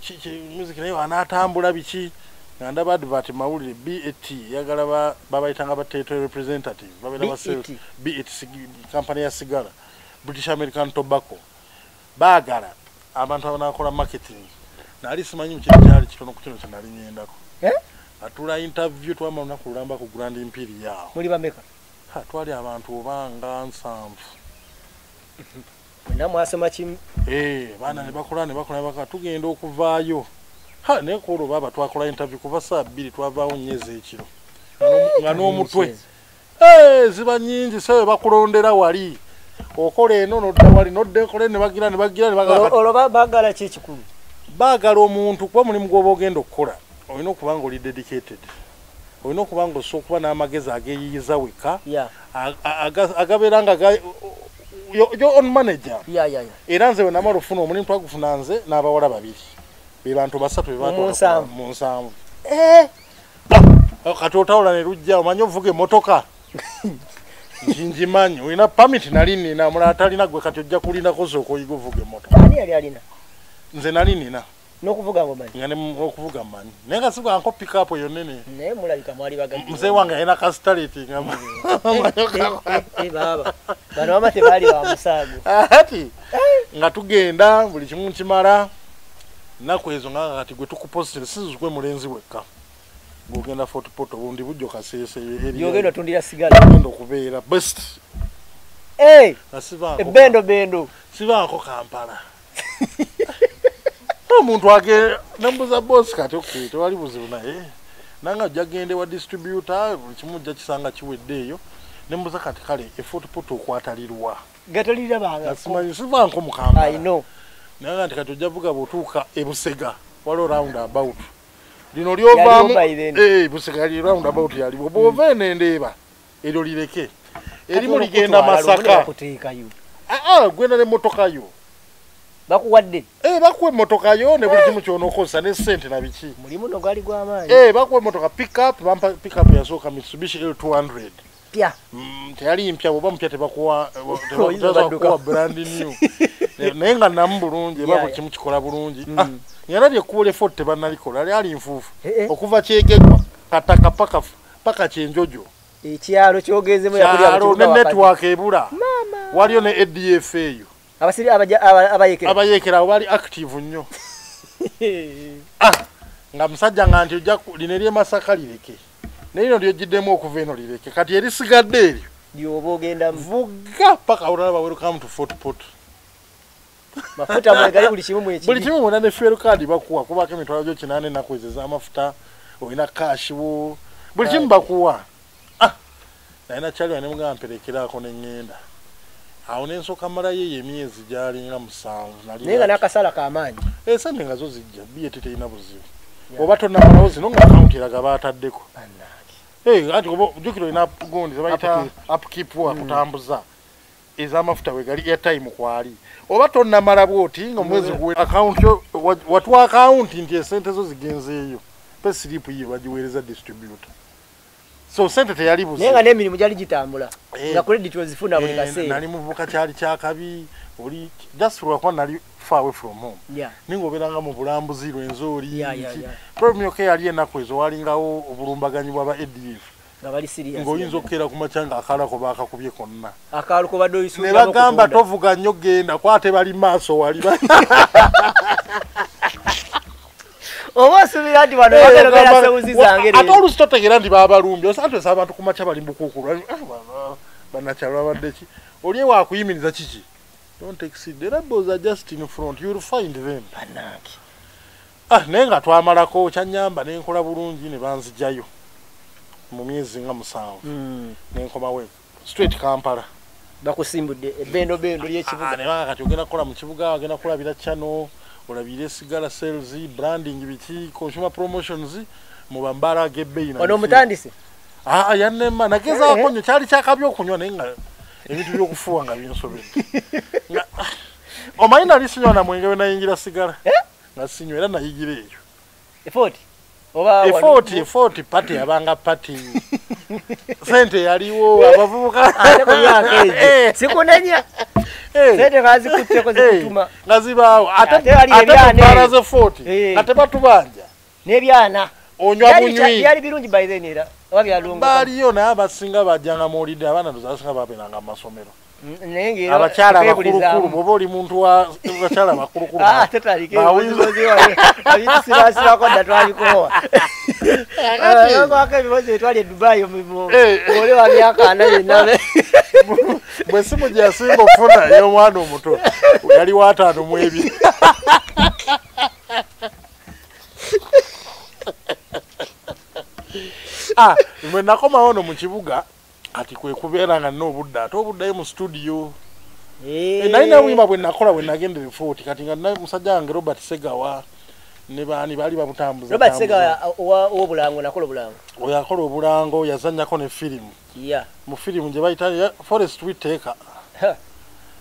Ki- ki- music naye anaatambula biki nga ndaba advert mawulire bet yagala ba- babayitanga ba territory representative babeera ba sales- BET. bet sig- company ya sigala british american tobacco. Baagala abantu abanakola marketing. Naali simanyi mukiri kyali kitono ku kino kyenali nyendako Eh? atula interview twama lunaku lulamba ku grand imperial. Muli bameka Ha, twali abantu oba nga nsanvu. Mwena mwasoma kimu Eh, baana ne bakola ne bakola ne bakola tugenda okuvaayo ha naye ku olwo baaba twakola interview kuva saa bbiri twavaawo nnyezi ekiro. Nga n'omu- nga n'omutwe. ziba nyingi sewe bakulondera wali. Okola eno nodda wali nodda ekole ne bagira ne bagira Olwo- olwo ba- baagala ki ekikulu baagala omuntu kuba mulimu gw'oba ogenda okukola olina okuba nga oli dedicated. Olina okuba nga osobola okuba n'amagezi ageeyiyiza weka ya. a- a- aga- agabeera nga ga- yo- on manager. Ya ya ya. Era nze wenamala ofuna omulimu twagufuna nze n'abawala babiri be bantu basatu Mu nsanvu. Eh, Ah, kati otawula ne lujja omanyi ovuga emotoka nti ngimanyi olina pamiti nali nina omulala talina gwe kati ojja kulinako sooka oyiga ovuga emotoka ani yali alina? Nze nali nina n'okuvuga ngomanyi nga ne okuvuga manyi naye nga sibwanko pikapu eyo nene naye mulabika mwali bagajja muzee wange alina kastaleti nga baba. Bano bama tebaali ba musaago ati nga tugenda buli kimu nkimala naku ezo nga kati gwe tukupositire sizikwe mulenzi wekka. Ng'ogenda fotopoto bundi bujjo kaseese byogenda otundira sigala. genda okubeera. Best. Ebendo bendo. sibaako kampala. Omuntu age nembuza bosi kati ok tewali buzibu naye. Nanga ojja gende wa distributa kimu ojja kisanga kiwedde eyo. Nembuza kati kale efotopoto okwatalirwa gatolirira banga nga naga nti kati ojja vuga bw'otuuka ebusega waliwo round about. Lino lyovaamu eh, busega lye round about yaliwo hmm. bw'ova eno endeeba eryo lireke. Erimu ligenda masaka. aa ah, ah, gwenda nemmotoka yo. Bakuwadde. Eh, bakuwa emmotoka yo ne buli kimu eh. kyonookozesa ne sente na biki. Mulimu no gwali gwamaanyi bakuwa emmotoka pickup bampa pickup yasooka mitsubishi l 200 mpya mm, teyali mpya bwoba mpya tebakuwa eh, brand new. Naye nga namu bulungi ebako kimu kikola bulungi. Ah, era lyekkubo lyefort tebanalikola lyali nfuufu. Okuva kyegejwa kataka paka kyenjojo. Ekyalo kyogezemu ne network ebula. Waliyo ne adf eyo abayeekerawo baali active nnyo. Ah, nga musajja nga nti lino eryemasaka lireke. Naye lino lyogiddemu okuva eno lireke. Kati erisigadde eryo lyoba ogendamu? vuga paka olaba welcome to fort pot. Mafuta mwegali buli kimu buli mwekiri kimu mwena ne fuel card bakuwa kubako emitwalo gyo kinaana ennaku ezo ez'amafuta olina kashiwo buli kimu bakuwa. Ah, naye nakyaliwa ne mugamba mperekeraako neŋŋenda awo nensooka malayo eyo emyezi gyalinga musanvu naye nga n'akasala kamaanyi esente nga zo zijja biyete terina buzibu. Oba tonnamalawo zino nga akawunti eraga baataddeko. Eh, anti jjukira olina gundi zebayita upkeep wa kutambuza. Ez'amafuta wegali airtime kwali. Oba tonnamala bwoti nga omwezi guwe akawunti yo wa- watwa akawunti nti esente zo zigenzeeyo. Pe siripu ye bagiweereza distributor so sente teyali naye nga n'emirimu gyali gitambula. Eh, nga credit ozifuna buli eh, kaseera. nali muvubuka kyali kyakabi oli just lwakuba nali far away from home. Yeah. ninga obeeranga mu bulambuzi lwenzooli Yeah, yeah, yeah. problem yoke yali ennaku ezo walingawo obulumbaganyi bwaba adf. Ng'oyinza okukeera ku makya ng'akalako baakakubye konna. Ne bagamba tovuga nnyo genda kwate bali maaso wali oba osuubira nti wano bagenda beera sewuzi zange ate olusi totegeera nti baabalumbye osantesa abantu ku makya bali mukuukulu banakyalo babadde ki? Oli ewakuyimiriza kiki? Don't exceed. The rebels are just in front you'll find them. Bannange. ah naye nga twamalako kyanyamba nenkola bulungi ne banzijayo mu myezi nga musanvu. Mm. nenkomawe straight kampala. Bakusimbudde ebendo bendo Ah, lyekibuga. Ne banga kati ogenda kukola mu kibuga ogenda kulabira channel olabire sigala sales branding biki consumer promotions muba mbala gebbeyi ono omutandise ah yanema nagezaako nnyo kyali kyakabi okunywa naye nga ebintu byokufuwa nga binsobedde Nga- omanyi nali sinywa na mwenge we nayingira sigala? Nga sinywa era nayigira eyo efoti efooti pati yabanga pati sente yaliwo abavubuka. Ate myaka Eh, sikunenya. Eh. sente ngazikutteko zikutuma. Nga zibaawo. Ate Ate wali ate ebyana tubaala ebyo. ze footi Eh. nga tebatubanja. N'ebyana. Onywa bunywi. byali birungi by then era. Oba byalunga baaliyo naye abasinga bajjanga muwulidde abaana tozasinga babeeranga mu masomero abakyala abakulukulu bwoba oli muntu wa bakyala abakulukulu Ah, dda kwako ebibozi etwali edubayi oli wa myaka ana yenna bwe simu gye yasinga okufuna ey'omwana omuto yali wataano mu ebiri. Ah, mwe nakomawo no mu kibuga ati kwe kubeera nga nina obudde ate obuddayo mu studio. Nalina buyimba bwe nakola bwe nagendera efooti kati nga nina musajja wange robert segawa ne baani baali babutambuza robert tambuza. sega owobulango nakola obulango. Oyo akola obulango yazannyako ne firimu. Mu firimu gye bayita forest witeeka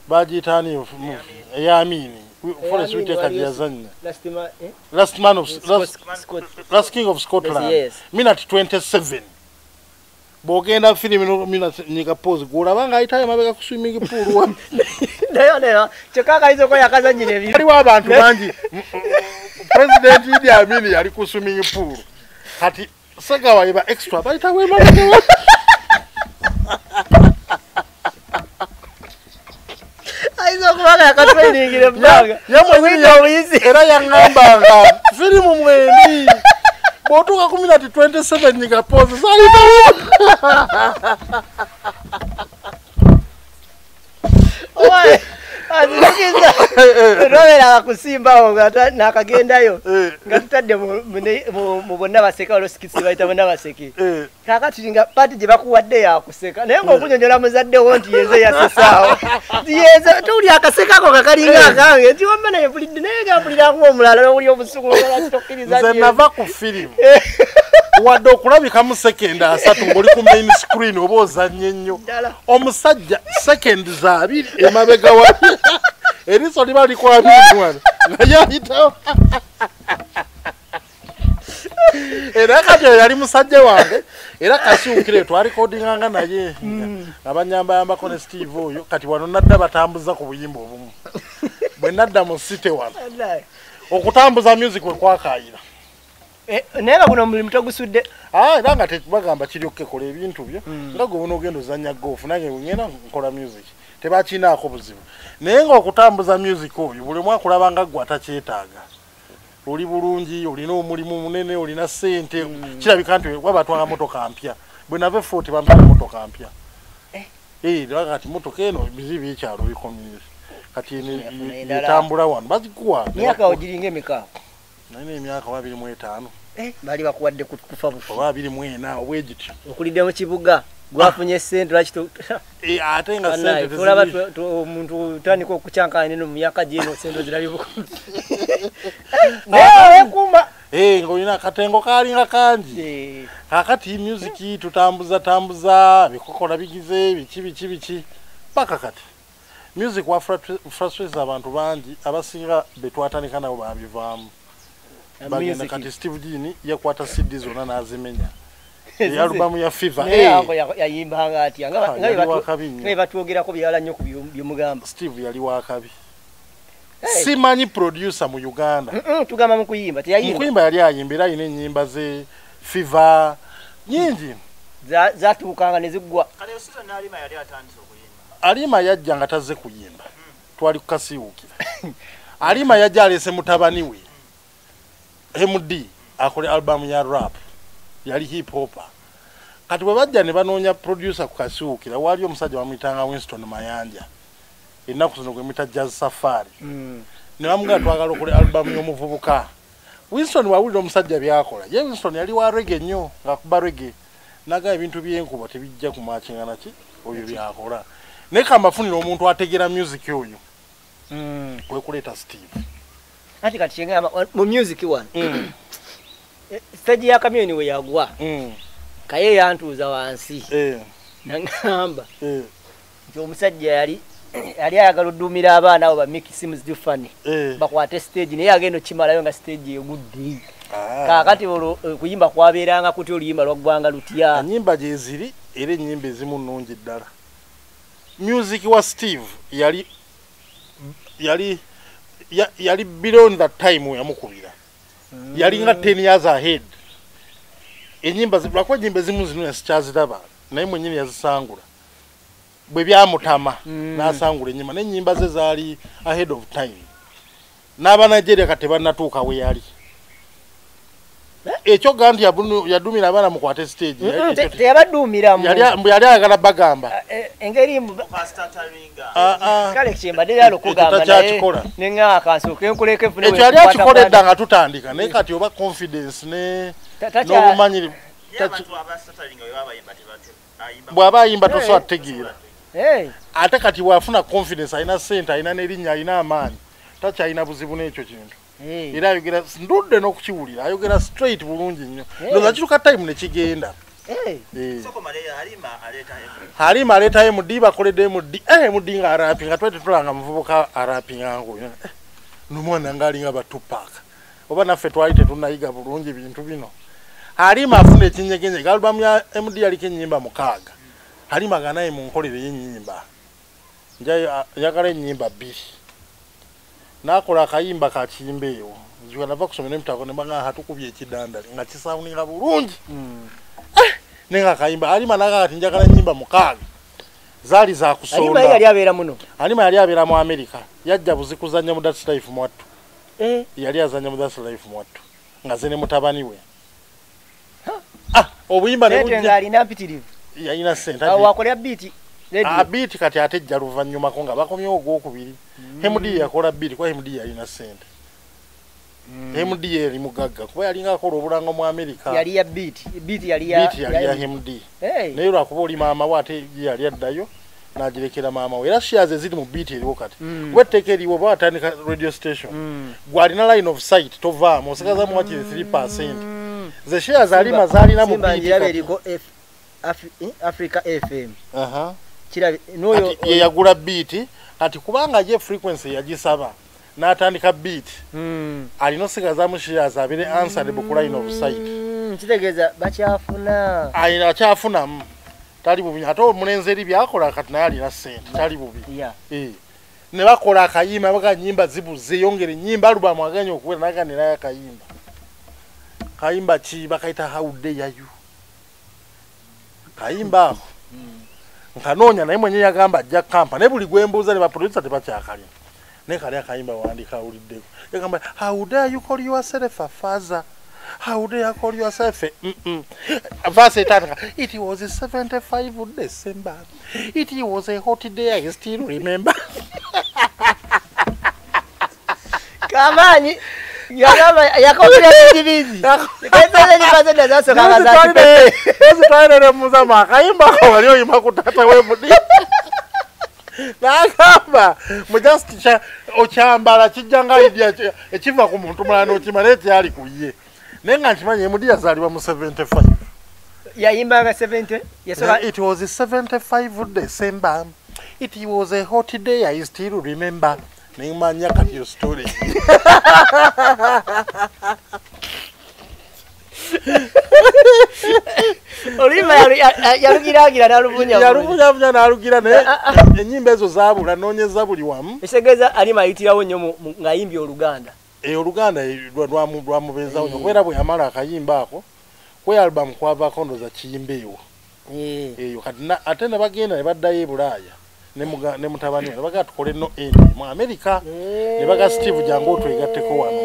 bagiyitani eyamini forest Amin, witeeka waliyo- gye lastima last man of last, Scott. last king of scotland. Minute 27 bw'ogenda firimu minute nyika pose gwolaba ng'ayitayo mabega ku swimming pool. Wa naye naye kyokka akayinza okuba yakazanyira ebiro waliwo abantu bangi president idi amini yali ku swimming pool. Kati segawa eba extra bayita wemaewa ayinza okubanga yakatweningire mubanga yamwenyini obuyisi era yaŋŋambanga firimu mwendi bw'otuuka ku minati 27 nyiga pose zayitawo azikiza noberanga kusimbawo nga ta- nakagendayo. Eh. nga tutadde mu- bonna baseka olosikisi bayita bonna baseke Eh. kakati nga pati gye bakuwadde yakuseka naye ngaokunyonyola muzaddewo nti yeze yasesaawo yeze towuli akaseka ako kakalinga akange. Nti wamma naye mpulidde naye gampuliranga omulala nowuli obusuku tokkiriza nze nava ku firimu. Wadde okulabikamu sekendi asatu ng'oli ku main screen oba ozannye nnyo omusajja sekendi za abiri emabega wa eriso liba likwabiriwana nga yayitawo era kati oyo yali musajja wange era kasiwukire twalikodinganga naye nga banyambayambako ne steve oyo kati wano nadda batambuza ku buyimba obumu bwe nadda mu site wano okutambuza music we kwakayira Eh, naye nga guno omulimu togusudde Ah, era nga tebagamba kiryokke kola ebintu byo nga gwe bona ogenda ozanya goofu nange ngenda nkola music tebakinaako buzibu naye ngaokutambuza music oyo buli omu akulaba nga gwe atakyetaaga. Oli bulungi olina omulimu munene olina sente kirabika nti wabatwanga motoka mpya. Bwe nava efo tebampira motoka mpya. Eh, era kati motoka eno bizibu ekyalo bikomire kati etambula wano bazikuwa. Myaka ogiringa emikaago nalina emyaka oba abiri mu etaano. Baali bakuwadde ku- kufa bufu. Oba abiri mu ena obwegityo okulidde mu kibuga gwafunye sente lwaki Eh, ate nga tu- omuntu tandika okucankana neno mu myaka gyeno sente naye wekuuma Eh, akatengo kalinga kangi. Kakati music tutambuza tambuza bikokola bigize biki biki biki paka kati. Music wa frustrates abantu bangi abasinga betwatandika nabo babivaamu bagenda kati steve jean yakwata cd zonna n'azimenya eyalubamu ya fiva yayimbanga atya nga Ah, batwogerako byala nnyo ku bye- byemugamba steve yali wakabi. Simanyi producer mu uganda. Tugamba mu kuyimba teyayimba. Mukuyimba yali ayimba era ayina enyimba ze fiva nyingi. Za- zatuukanga ne ziggwa. Alima yajja nga tazze kuyimba. Twali kukasiwukira alima yajja alese mutabani we md akole albamu ya rap yali hip hopa kati bwe bajja ne banoonya producer ku kasiwukira waali omusajja bamuyitanga winston mayanja ennaku zino gwe mwita jazz safari. Mm. ne bamugamba twagala okole albamu y'omuvubuka. Winston wawulira omusajja byakola. Ye winston yali wa rege nnyo ngaakuba rege naga ebintu byenkuba tebijja kumakingana ki? Oyo byakola. Naye kambafunira omuntu ategera music oyo. Mm. kwekuleeta steve. Ati kati mu music wano stage ya kamyoni we yagwa. Mm, kaye yantuuza wansi. Eh, nagamba eh, nti omusajja yali yali ayagala oddumira abaana abo bamiki simu zifani eh. bakwate stage naye agenda okimalayo nga stage egudde. Ah. kakati olwo eh, okuyimba kwabeeranga kutya oluyimba lwaggwanga lutya? Enyimba gyeziri era enyimba ezimu nnungi ddala. Music wa steve yali yali ya- yali beyond that time weyamukubira yali nga 10 years ahead. Enyimba lwakuba enyimba ezimu zino yasikyaziraba naye mwenyini yazisangula. Bwe byamutama Mm. n'asangula enyimba n'enyimba ze zaali ahead of time. N'abanigeria kati tebannatuuka we yali ekyo ga nti yabunu- yadumira abaana mukwate stage. Teyabaduumiramu. Yali ayagala bagamba. Eh, engeri mbu- Ah, ah. kale kyembadde Ekyo takyakikola. naye neŋŋaa kansoke nkuleka enfune ekyo yali akikola edda nga tutandika naye kati oba confidence ne n'obumanyiri bw'aba ayimba tosobola tutegeera ate kati bw'afuna confidence alina sente alina n'erinnya alina amaanyi takyalina buzibu n'ekyo kintu era ayogera ndudde n'okukiwulira ayogera straight bulungi nnyo. Hey. ndowooza kituka time ne kigenda? Eh. halima aleetayo muddi bakoledde eh muddi nga arapinga twali tetulanga muvubuka arapinga ngoyo eh, nomwana ngaalinga batupaaka oba naffe twali tetunayiga bulungi bintu bino. Halima afuna ekinyegenyega alubamu ya md yaliko ennyimba mukaaga. Halima ganaye munkolere yennyimba. Njagala ennyimba bbiri nakola akayimba kakiyimba ewo nava kusomera emitago nebaga hatukubye ekidandali nga kisawuninga bulungi. Mm. naye nga kayimba alima naga kati njagala nyimba mukaaga zaali zakusonda yali abeera muno? Alima yali abeera mu amerika yajja buzi kuzanya mu dats life mwattu Eh, yali azanya mu dats life mwattu nga ze ne mutabani we. Ah, obuyimba ng'alina mpitirivu. Yalina sente wakolera biiti radio biiti kati ate ejja luvanyumako nga bakomyewo ogwokubiri md yakola biiti kuba md yalina sente md eri mugagga kuba yalinga akola obulanga mu amerika yali ya biiti yali ya md naye lwakuba oli maama we ate yali addayo nagirekera maama we era shares eziri mu biiti eriwo kati. Mm. kuba etteeka eriwo oba watandika radio station. Mm. gwalina line of sight tovaamu osagazamu wakiri 3 percent. Mm. ze shares alima zaalina mu biiti africa fm Ye yagula biiti kati kubanga ye frequency yagisaba n'atandika biiti Mm. alina osigazamu shares abere answerable ku line of sight. Mm, kitegeeza bakyafuna. Alina akyafunamu tali bubi. Ate omulenzi eri byakola kati naye alina sente tali bubi. Eh. ne bakola akayimba baga nyimba zibuze yongere nyimba alubamu aganya okuwera naganirayo akayimba kayimba. Ki? Bakayita haude yayu kayimba ako nkanoonya naye mwenye yagamba ajja kampa naye buli gwembuuza ne baproducer tebakyakalina naye kali akayimba wandika awuliddeko. Yagamba how dare you call yourself a father? How dare you call yourself a mm -mm. verse etandika it was 75 december. It was a hot day i still remember. Kamaanyi yagamba yakopera ebibizi kaizaaibazenda zasooka zakipepe ezitwalire muzama akayimba ako wali oyima ku tata wemudi nagamba mujust okyambala kijja nga idea ki- ekiva ku muntu mulala nokimala ekyali ku ye naye nga nkimanyi emudi yazaalibwa mu 75 yayimbanga 70 yasooka it was 75 december. It was a hot day i still remember nemanya kati yo story. Oluyimba yalugirangira nalubunya yaluvunyavunya nalugira naye enyimba ezo zabula noonyeza buli wamu. Ekisegeeza alima ayitirawo nnyo ng'ayimbye oluganda. Eyo oluganda lwa- lwamu- lwamubeezawo nyo kubeera bwe yamala akayimba ako kwe albamu kwavaako ndoza kiyimba ewo Eh. eyo kati ate ne bagenda ne baddayo e bulaaya ne mutabani we ne bagaa tukole no end mu amerika ne baga steve jangu otwegatteko wano.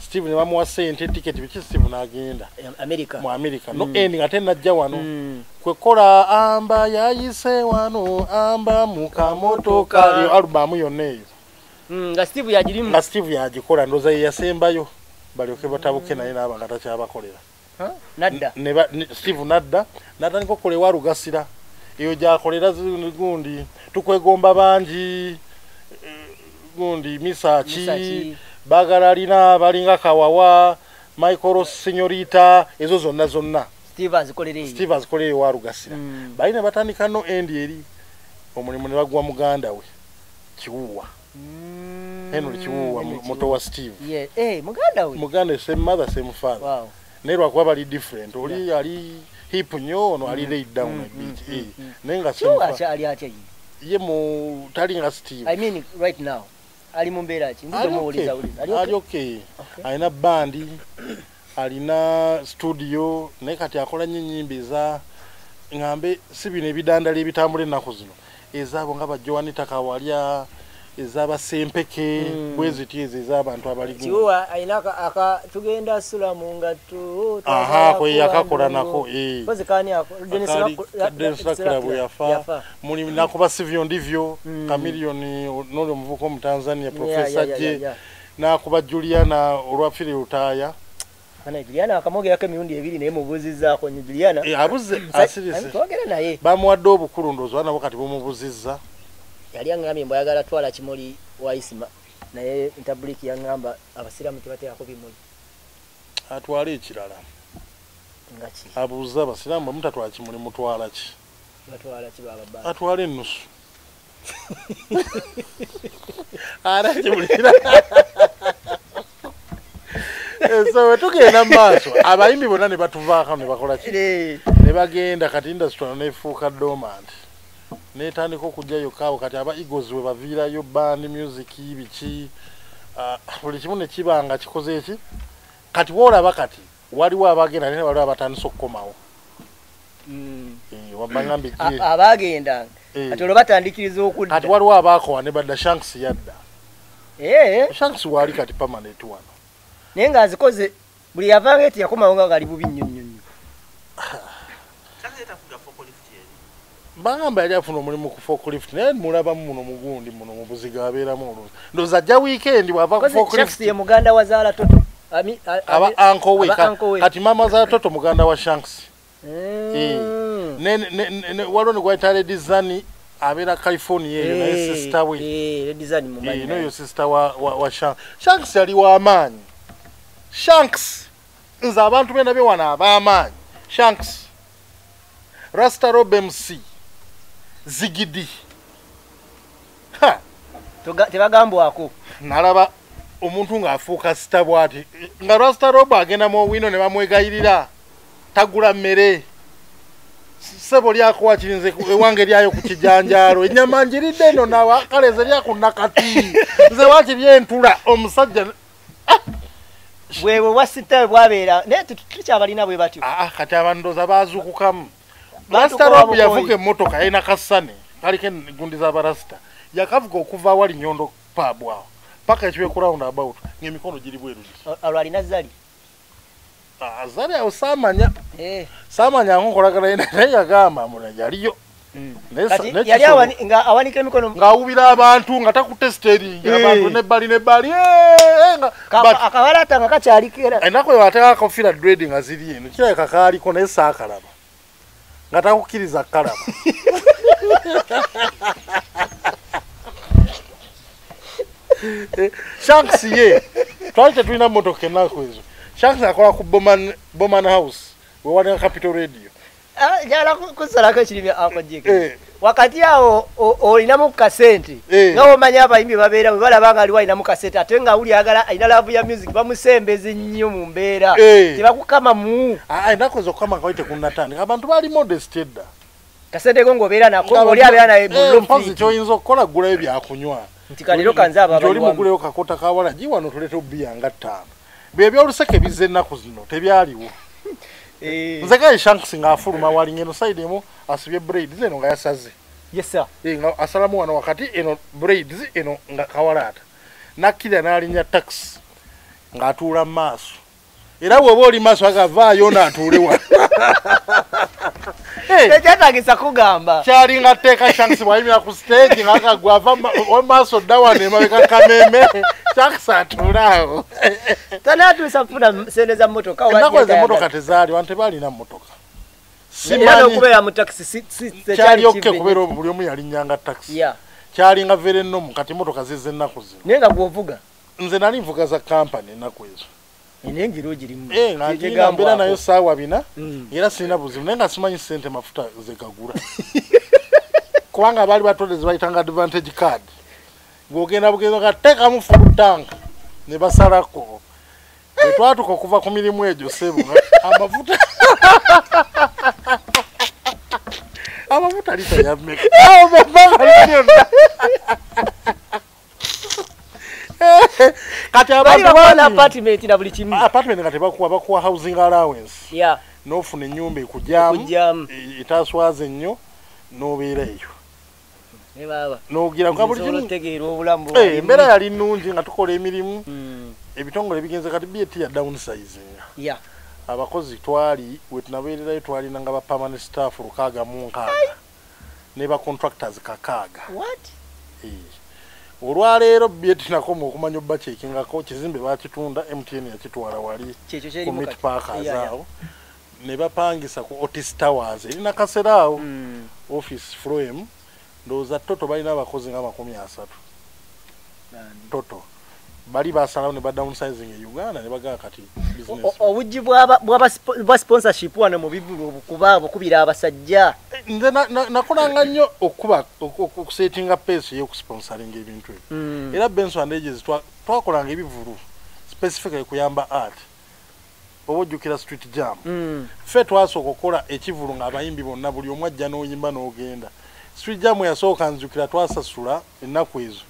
Steve ne bamuwa sente tiketi biki steve n'agenda. America. Mu amerika no end nga te najja wano. Mm. kwekola amba yayise wano. Amba mu kamotoka. Eyo alubamu yonna eyo. Mm, nga steve yagirimu. Nga steve yagikola ndoza ye yasembayo. Balyoke batabuke naye naaba nga takyabakolera. Nadda. Steve nadda. Natandika okukola ewa lugasira eyo gyakolera zi- gundi tukwegomba bangi gundi misaki Misaki. bagala alina balinga kawawa michael senyorita ezo zonna zonna. Steve azikolera eyo. Steve azikolera ewa lugasira. Mm. bali ne batandika no endi eri omulimu ne bagwa muganda we. Kiwuwa Mm. henry kiwuwa mu- muto wa steve. Yeah. Eh, muganda we? Muganda same mother same father. Wow. Naye lwakuba bali different. Oli ali hip nnyo ono ali laid down a mm, bit mm, eh. naye nga same atya ali atya ye ye mu tali nga steve. I mean right now. Ali mu mbeera ki Ali ndizo okay. muwuliza wuliza ali ali okay. Okay. Okay. alina bandi alina studio naye kati akola nnyo ennyimba eza ngambe si bino ebidandala ebitambula ennaku zino. Ezaabo nga bajoanita kawalya ez'abasempeke Mm. bwe ziti ezo ez'abantu abali gumu. kiwa alina tugenda sula mu ngatto aha kwe yakakola nako eh. kozi kani ako? Dennis Akali Raku- ka Dennis Ra- Rackler bwe yafa. muli nakuba sivyo ndivyo kamiliyoni noli omuvuka omutanzania profesa yeah. nakuba juliana olwafire lutaaya. Juliana akamwogerako emirundi ebiri naye mubuuzizzaako nyo Juliana. Eh, abuze asirise bamuwadde obukulu ndowooza nabo kati bumubuzizza yali aŋŋambye mbu ayagala twala kimuli wa isima naye ntabuliki yaŋŋamba abasiraamu tebateekako bimuli. Atwale ekirala. Nga ki? Abuuze abasiraamu bamutatwala kimuli mutwala ki? Batwala kibababa atwala ennusu. Ara kimulira. So wetugenda mu maaso abayimbi bonna ne batuvaako ne bakola ki? Ne bagenda kati industry ono nefuuka dormant netandika okujjayo kaawo kati aba eagles we baviirayo band music biki ah, buli kimu ne kiba nga kikoze eki? Kati woolaba kati waliwo abagenda naye waliwo abatandisa okukomawo. Mm. Eh, wabagambye A- gye abagendanga Eh. kati olwo batandikiriza kati okudda waliwo abaakowa ne badda shanks yadda. Eh, shanks waali kati permanent wano. Naye ng'azikoze buli yavanga eti yakomawo nga gali bubi nnyo nnyo nnyo bagamba yali afuna omulimu ku forklift naye mulabamu muno mugundi muno mu buziga abeeramu olungi ndowooza ajja weekend bwava ku forklift ye muganda wa zaala toto. Aba anko we kati mama za toto muganda wa shanks. Mm. Ne- waliwo ne gwayita lady zani abeera california eyo naye Eh, sisita we. eh, Eh, noyo sisita wa, shanks. Shanks yali w'amaanyi shanks. Nze abantu bena be wano ab'amaanyi. Shanks. Rasta rob mc zigidi. Tebagambwako. Nalaba omuntu ng'afuuka sita bw'ati nga rasta rob agenda mu owino ne bamwegayirira tagula mmere. Sebo lyakuwa kirinze ewange lyayo ku kijanjaalo. Ennyama njiridde eno nawakaleze lyakunakati nze wakiri entula omusajja bwebwe bwasita bwabeera naye tu- tukyabalina bwe batyo? Aa kati abandoza bazuukukamu Batukola rasita rob bukoyi. yavuga emmotoka yalina kasane kaliko egundi z'abarasita yakavuga okuva awali nyondo paabu awo paka ekibe ku round about ng'emikono giri bwerugi olwo alina zali zali awo saamanya Eh, saamanya nkonkolagana naye yagamba mm. Sa- kati naye yali kisobola. awani- nga awanika emikono ng'awubira abantu nga takutte steringi Eh. abantu nebbali nebbali eh, nga akabalata kakyalikera ennaku eyo ateeka akofira dred nga ziri eno kirabika kaaliko naye saakalaba nga takukkiriza kalaba shanks ye. Twali tetulina motoka ennaku ezo. Shanks akola ku boman, house wewalina capital radio Ah, njala ku- kusalako ekirimi akojeke Eh. wakati awo o- olinamu kasente Eh. nga omanya abayimbi babeera bwe balaba nga aliwo alinamu kasente ate nga uli agala alina laavu ya music bamusembeza ennyo mu mbeera Eh. tebakukama mu Ah, ennaku ezo okukama nga wali tekunatandika abantu baali modest edda kasente ko ng'obeera nako oli abeera naye Eh, mpozi kyoyinza okukola gulayo byakunywa nti kalero kanze aba nti oli abaliwamu. muguleyo kakota kawala gi wano tuleeta obiya nga ttaano bye byoluseke bizza ennaku zino tebyaliwo Eh, nze gaye shanks ng'afuluma walinga eno side emu asibye braids eno nga yasaze. Yes sir. Eh, nga asalamu wano wakati eno braids eno nga kawalaata nakkira n'alinnya taxi ng'atuula mu maaso era bw'oba oli maaso agavaayo n'atuule wa? Eh, tekyetagisa kugamba. Kyalinga tteeka shanks bwayimira ku stage ng'akagwava maaso dda wano emabeka kameme shanks atuule awo. Tanatuusa kufuna sente za motoka oba ennaku ezo emotoka tezaali wantu tebaalina motoka era simanyi n'okubeera mu takisi kyali okke kubeera buli omu yalinnyanga taxi. Yeah. kyalinga vere nomu kati motoka zize ennaku zino. Naye nga gwovuga. Nze nali nvuga za kampani ennaku ezo naye ngeri ogirimu mbeera nayo saawa bina Mm. era sirina buzibu. Naye nga simanyi sente mafuta zegagula kubanga baali batole zebayitanga advantage card. Ng'ogenda bugenzo nga teekamu fulutanga ne basalako. Bwe twatuka okuva ku mirimu egyo sebo amafuta amafuta lita yammeka awo bebbanga lyonna kati apartment na buli kimu. Apartment nga tebakuwa bakuwa housing allowance. Ya. N'ofuna ennyumba ekugyamu Ekugyamu. e- etaaswaza ennyo n'obeera eyo ne baba n'ogira nga buli nsobola kimu. otegeera obulamu bwalimu. embeera yali nnungi nga tukola emirimu. Mm. ebitongole bigenze kati byeti ya downsizinga abakozi twali wetunabeererayo twalina nga ba permanent staff lukaaga mu nkaaga. Ne ba contractors kakaaga. What. Olwaleero byeti nakoma okumanya obbakekingako kizimbe bakitunda mtn yakitwala wali kyekyo ku kyerimu mit kati. parkers awo ne bapangisa ku otis towers erina kasera awo. Mm. office floem ndowooza toto balina abakozi nga makumi asatu. Toto bali basalawo ne badownsizing e uganda ne bagaa kati business. O- obujji bw'aba- bw'aba spo- bwa sponsorship wano mu bivulu obukuba bukubira abasajja nze na- na- nakolanga nnyo okuba okusetinga peesi ey'okusponsoringa ebintu ebyo Mm. era benson ages twa- twakolanga ebivulu specifically kuyamba art oba ojjukira street jam Mm. ffe twasooka okukola ekivulu ng'abayimbi bonna buli omu ajja n'oyimba n'ogenda street jam yasooka nzukira twasasula ennaku ezo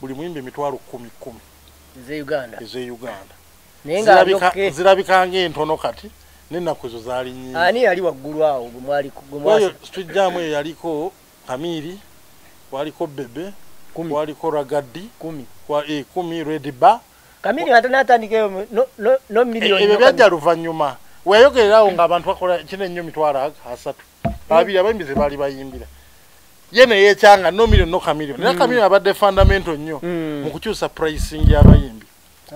buli muyimbi emitwalo kumi kumi eze uganda? Ez'e uganda? Naye nga Zirabika- ng'entono kati n'ennaku ezo zaali nyingi ani yali waggulu awo? Gwe mwali gwe oyo mwasi tujjamu eyo yaliko kamiiri waliko bebe kumi. waliko ragadi kumi. kamini ate natandikeyo mu- no- miliyoni ebyo byajja luvannyuma. Weyogererawo ng'abantu bakola kino ennyo mitwalo asatu. Babiri abayimbi ze baali bayimbira ye neyekyanga no million no kamiliyoni era kamiliyoni abadde fundamento nnyo Mm. mu kukyusa pricing y'abayimbi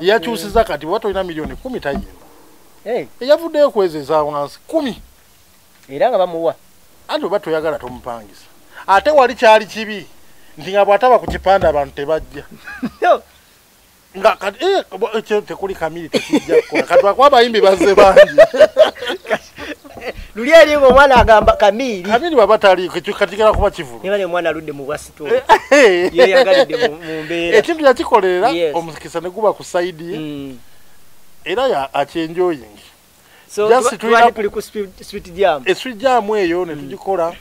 eyakyusiza kati bwa tolina miliyoni kumi tayimba eyavuddeyo kweza eza wansi kumi. Era nga bamuwa. Anti oba toyagala tomupangisa. Ate wali kyali kibi nti nga bw'ataba ku kipande abantu tebajja. Yo, nga kati eh, ekyo tekuli kamiri tekijja kukola kati bakuba abayimbi bazze bangi luli eri ngaomwana agamba kamiiri kamiri baba taliiko ekyo katigera kuba kivulu niba ne omwana aludde mu bwasito yeyagalidde mu- mu mbeera. Ekintu yakikolerera Yes. omukisa ne guba ku sayidi ye. Mm. era ya akyenjoying so Just tulina- tubadde tuli ku sweet- sweet jam. Eswijjaamu eyo ne tugikola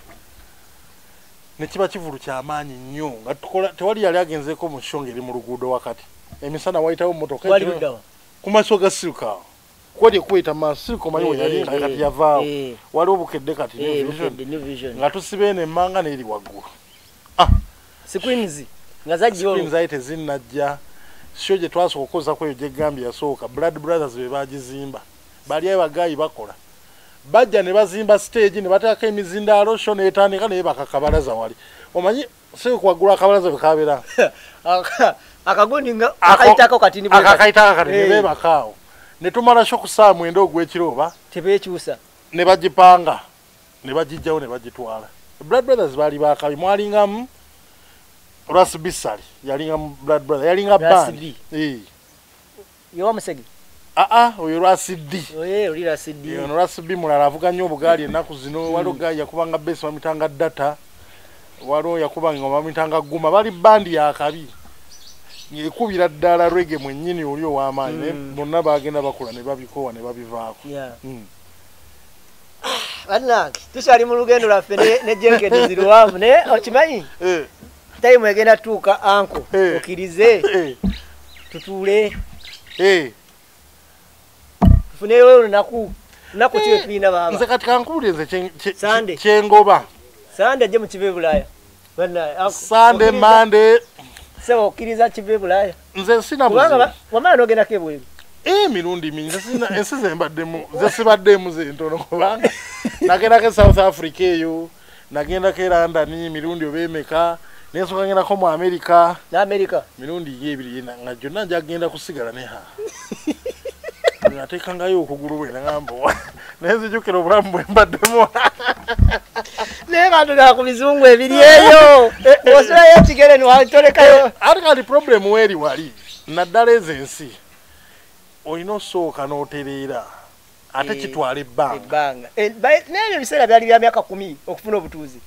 ne kiba kivulu kyamaanyi nnyo nga tukola tewali yali agenzeeko mu shonga eri mu luguudo wakati. Emisana wayitawo motoka wali luddawa. Ku maaso ga siruka awo kwali ekuyita maaso siruka omanyi we yali nga kati yavaawo. Eh, waliwo bukedde kati eh, nga tusiba eno emmanga neeri waggulu. Screens nga zajja olwo. screen ayi tezinnajja. Sho gye twasooka okukozako eyo gyegambye yasooka. Blood brothers be bagizimba bali ayo bagaayi bakola. Bajja ne bazimba stage ne bateekako emizindaalo sho netandika naye bakakabalaza wali. Omanyi si kwaggulu akabalaza bwe kabeera. Aka- akagundi nga Ako- akayitako katini bwe bati. akakaitaka kati ne Eh. beebakaawo ne tumala sho ku saa mwenda ogw'ekiro oba tebekyusa ne bagipanga ne bagijjawo ne bagitwala. Blood brothers baali bakabi mwalingamu ras bisali yalingamu blood brother yalinga band. B. Eh. yowa musege aa oyo lwasidi ono lwasibi mulala avuga nnyo obugaali ennaku zino. Waliwo gaali yakubanga besi bamitanga data waliwo yakubanga nga bamitanga guma. Bali bandi yakabi ngekubira ddala rege mwennyini oli ow'amaanyi Mm. bonna bagenda bakula ne babikowa ne babivaako. Mm. bannange tukyali mu lugendo lwaffe ne- ne jenkedezi luwanvu naye okimanyi Eh, tayimu egenda tuuka anko Eh. okkirize. Eh, tutuule. Tufuneyo olunaku lunaku ki wetulina nze baaba. Kati nze kye- Sunday. kye- kyengoba sande ajje mu Bannange, Uncle, sande mande seba okkiriza kiva ebulaaya nze sina kubanga buzibu ba- wamala nogendako ebweru emirundi mingi nze sina- ensi zembaddemu nze sibaddemu zentono kubanga nagendako e south africa eyo nagendako e london mirundi oba emeka nensooka ngendako mu america. N'amerika mirundi yena nga gyonna njagenda kusigala neha nateekangayo okugulu bwe nagamba naye nzijukira obulamu bwe mbaddemu naye batugala ku bizungu ebiri eyo. Osulayo ekigere niwatolekayo ate kati problemu weeri wali. Naddala ezo ensi. Olina osooka n'otereera ate Eh, kitwala ebbanga. ebbanga. Eh, ba- naye ebiseera byali bya myaka kumi okufuna obutuuzi.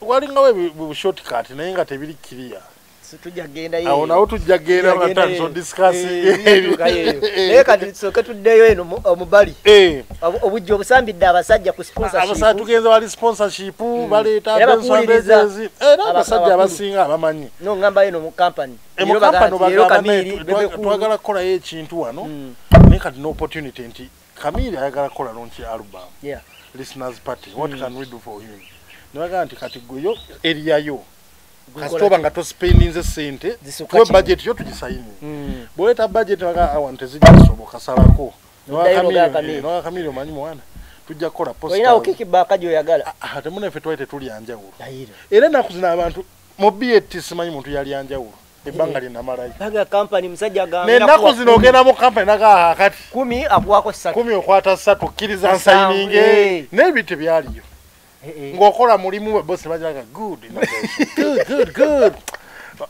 Walingawo bushortcut naye nga tebiri kiriya awo nawo tujja genda batandisa discussing naye kati tusooke tuddeyo eno mu- omubali Obu- obujja obusambidde abasajja ku abasajja tugenze wali sponsorship baleeta Benson bakuwuliriza Ndejezi. era aba- abasajja abasinga abamanyi. Noŋŋamba eno mu kampani emukampani obagamba naye kamiri twa- bebekulu twagala kukolayo ekintu wano. Mm, naye kati n'opportunity nti kamiri ayagala kukola launch album. Listeners party. What can we do for him? Nebagamba nti kati gweyo eriyayo Gukola kasitoba nga tospendinze sente tuwe budget yo tugisayini Mm. bwoleta budget baga awan tezijja kusoboka salako. Noddayo nogaa Kamiri. noga kamiri omanyi mwana tujja kukola munefe twali tetulyanjawulo era ennaku zino abantu mu bet simanyi muntu yalyanjawulo ebbanga musajja nenaku zino ogenda mu kampani nagaa kati. Kumi okwata ssatu kkiriza eh. nsayininge. naye tebyaliyo Eh, eh. Ng'okola mulimu we bosi bagiraga good good good good.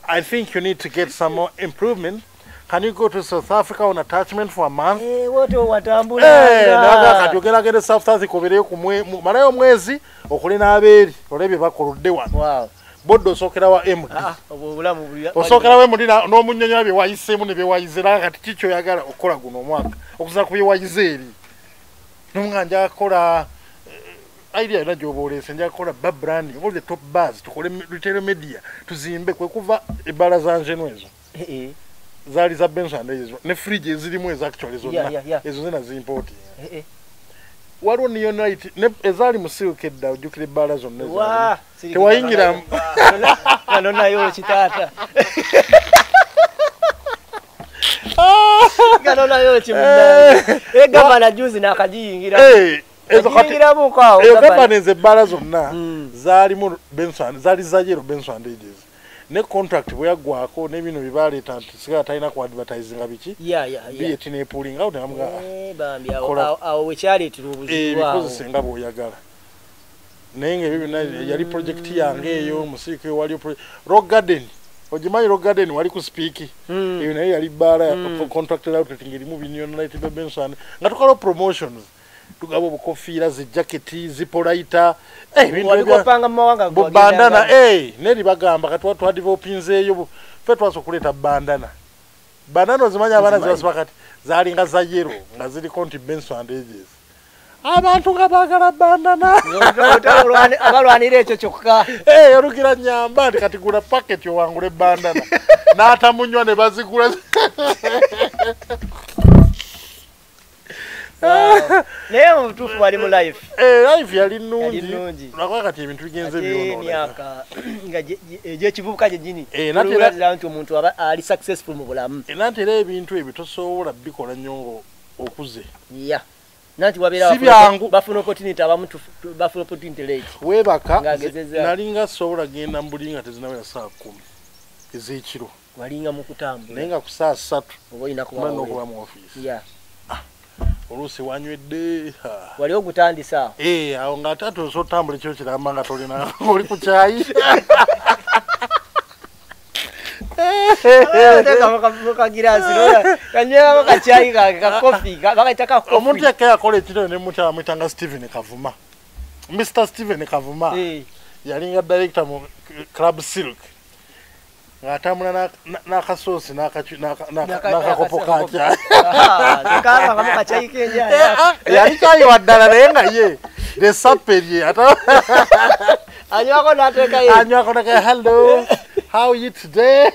I think you need to get some more improvement. Can you go to south africa on attachment for a month? Eh, wote Eh, naga watambulanga kati ogeragere south africa obereyo ku mwe- mu- malayo omwezi okole n'abeeri olebye bakolodde wano. Wow. bodde osookerawa md Ah, obwo obulamu buli- osookerawo md na- n'omunyonyola bye wayiseemu ne bye wayize naga kati kiki oyagala okukola guno omwaka okuzira ku bye wayize eri? Nomuga njaga kukola eh, idea yonna gyoba oleese njaga kukola babrandi all the top bars tukole retail media tuzimbe kwe kuva ebbala za njenu ezo Eh, eh. zaali za benson ezo ne fridge ezirimu eza actually zonna ezo zena zimporting Eh, eh. waliwo neonite ezaali mu silk edda ojjukira ebbaala zonna tewayingiramu Kano nayo kitaata. Kano nayo kimundaye. E gavana juzi nakagiyingira. Eh, ezo gavana. gavanenze ebbaala zonna Mm. zaalimu zaali zayero benson ages ne contract bwe yaggwako n'ebino bye baleeta nti sigala talina ku advertisinga biki Ya, ya, ya. biyeti nepulinga awo Eh, awo- Kola- awo- awo wekyaleetera obuzibu awo. bikozese nga bw'oyagala naye ngaebyo byonna yali projekiti yange eyo eyo waliyo pro- rock garden ogimanyi rock garden wali ku spiiki Mm. eyo naye yali bbaala contracted outletting erimu binionlight be benson nga tukala promotions tugaba obukofiira zijaketi bandana wagenda eh neri bagamba kati watu twadivopinzeeyo fe twasobola okuleeta bandana. Bandana ozimanya abaana zibasiba kati zalinga za yero nga ziriko nti benson and ages. Abantu nga baagala bandana. Abalwanira ekyo kyokka. Eh, olukira nyamba nti kati gula paketi owangula ebandana n'atamunywa ne bazigula naye mu butuufu wali mu life. Eh, life yali nnungi. Lwakuba kati ebintu bigenze ate byonooneka emyaka nga gye- gye- egyekivubuka Eh, nate era- olulagira nti omuntu aba ali successful mu bulamu. Era nti era ebintu ebyo tosobola bikola nnyo okuze. Ya. Nanti wabeera Si bafuna- byangu. bafuna opportunity abamu bafuna opportunity late. Weebaka nalinga sobola genda mbuli nga tezinawera saa kumi ez'ekiro. Walinga mu kutambula. Naye nga ku saa ssatu oba olina kuba mu ofiisi oluusi wanywedde wali ogutandisa awo Eh, awo nga ate ate osobola otambula ekiro kiramba nga tolina oli ku kyayi bakaita omuntu yakka yakola ekiro nemuta bamwitanga stephen kavuma. Mr stephen kavuma. Eh, yalinga director mu club silk ng'atambula na- na- n'akasoosi n'akakopo ka n'akakopo. kyayi aha, kakamu kakyayi kenjaya yali kyayiwa ddala naye nga ye lesaperye ata anywako nateekayo anywako naka hello how you today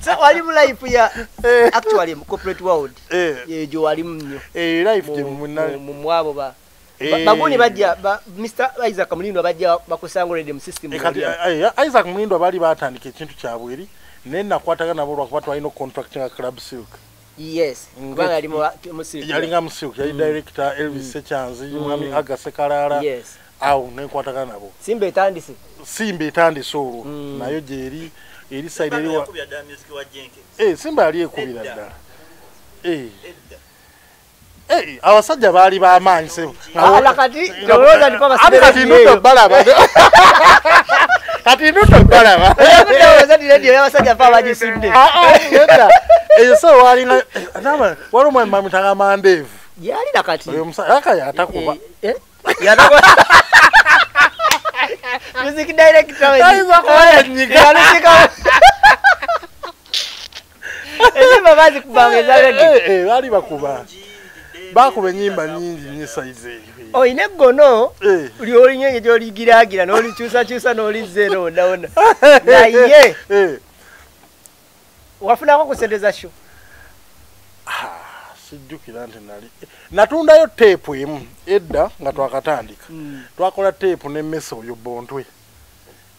So, wali mu life ya Eh, actually mu corporate world eh, egyo walimu nnyo eh, life gye mu mwabo ba Eh. ba- baguni bajja ba- mr isaac mulindo bajja bakusangulede mu system Eh, eh, isaac mulindo baali batandika ekintu kyabwe eri naye nakwataga nabo lwakuba twalina contract nga club silk. Yes yalinga mu silk. yali director elvis sekyanzi mwami Mm. aga sekalaala yes. Awo nenkwataga nabo. Simba etandise. Simba etandise olwo. Mm. nayo gyeri eri side eri Eh, simba yali ekubira ddala Eh, eh, abasajja baali bamaanyi se ala kati kati nuto balaba. Kati nuto balaba. Ah, ah, eyo so walinga naba wali omwami bamwitanga mandeevu. Yali nakati oyo omusajja aka yatakuba Eh, eh, yatakuba. Music director ezimba bazikubanga ezalege Eh, eh, baali bakuba bakuba enyimba nyingi nyo saizi eyo. Oyina eggono Eh, lyolinyenye gyoligiragira n'olikyusakyusa n'olizza erondaona naye eh. wafunako kusendeza sho sijjukira nti nali natundayo teepu emu edda nga twakatandika. Twakola teepu nemmese oyo bontwe.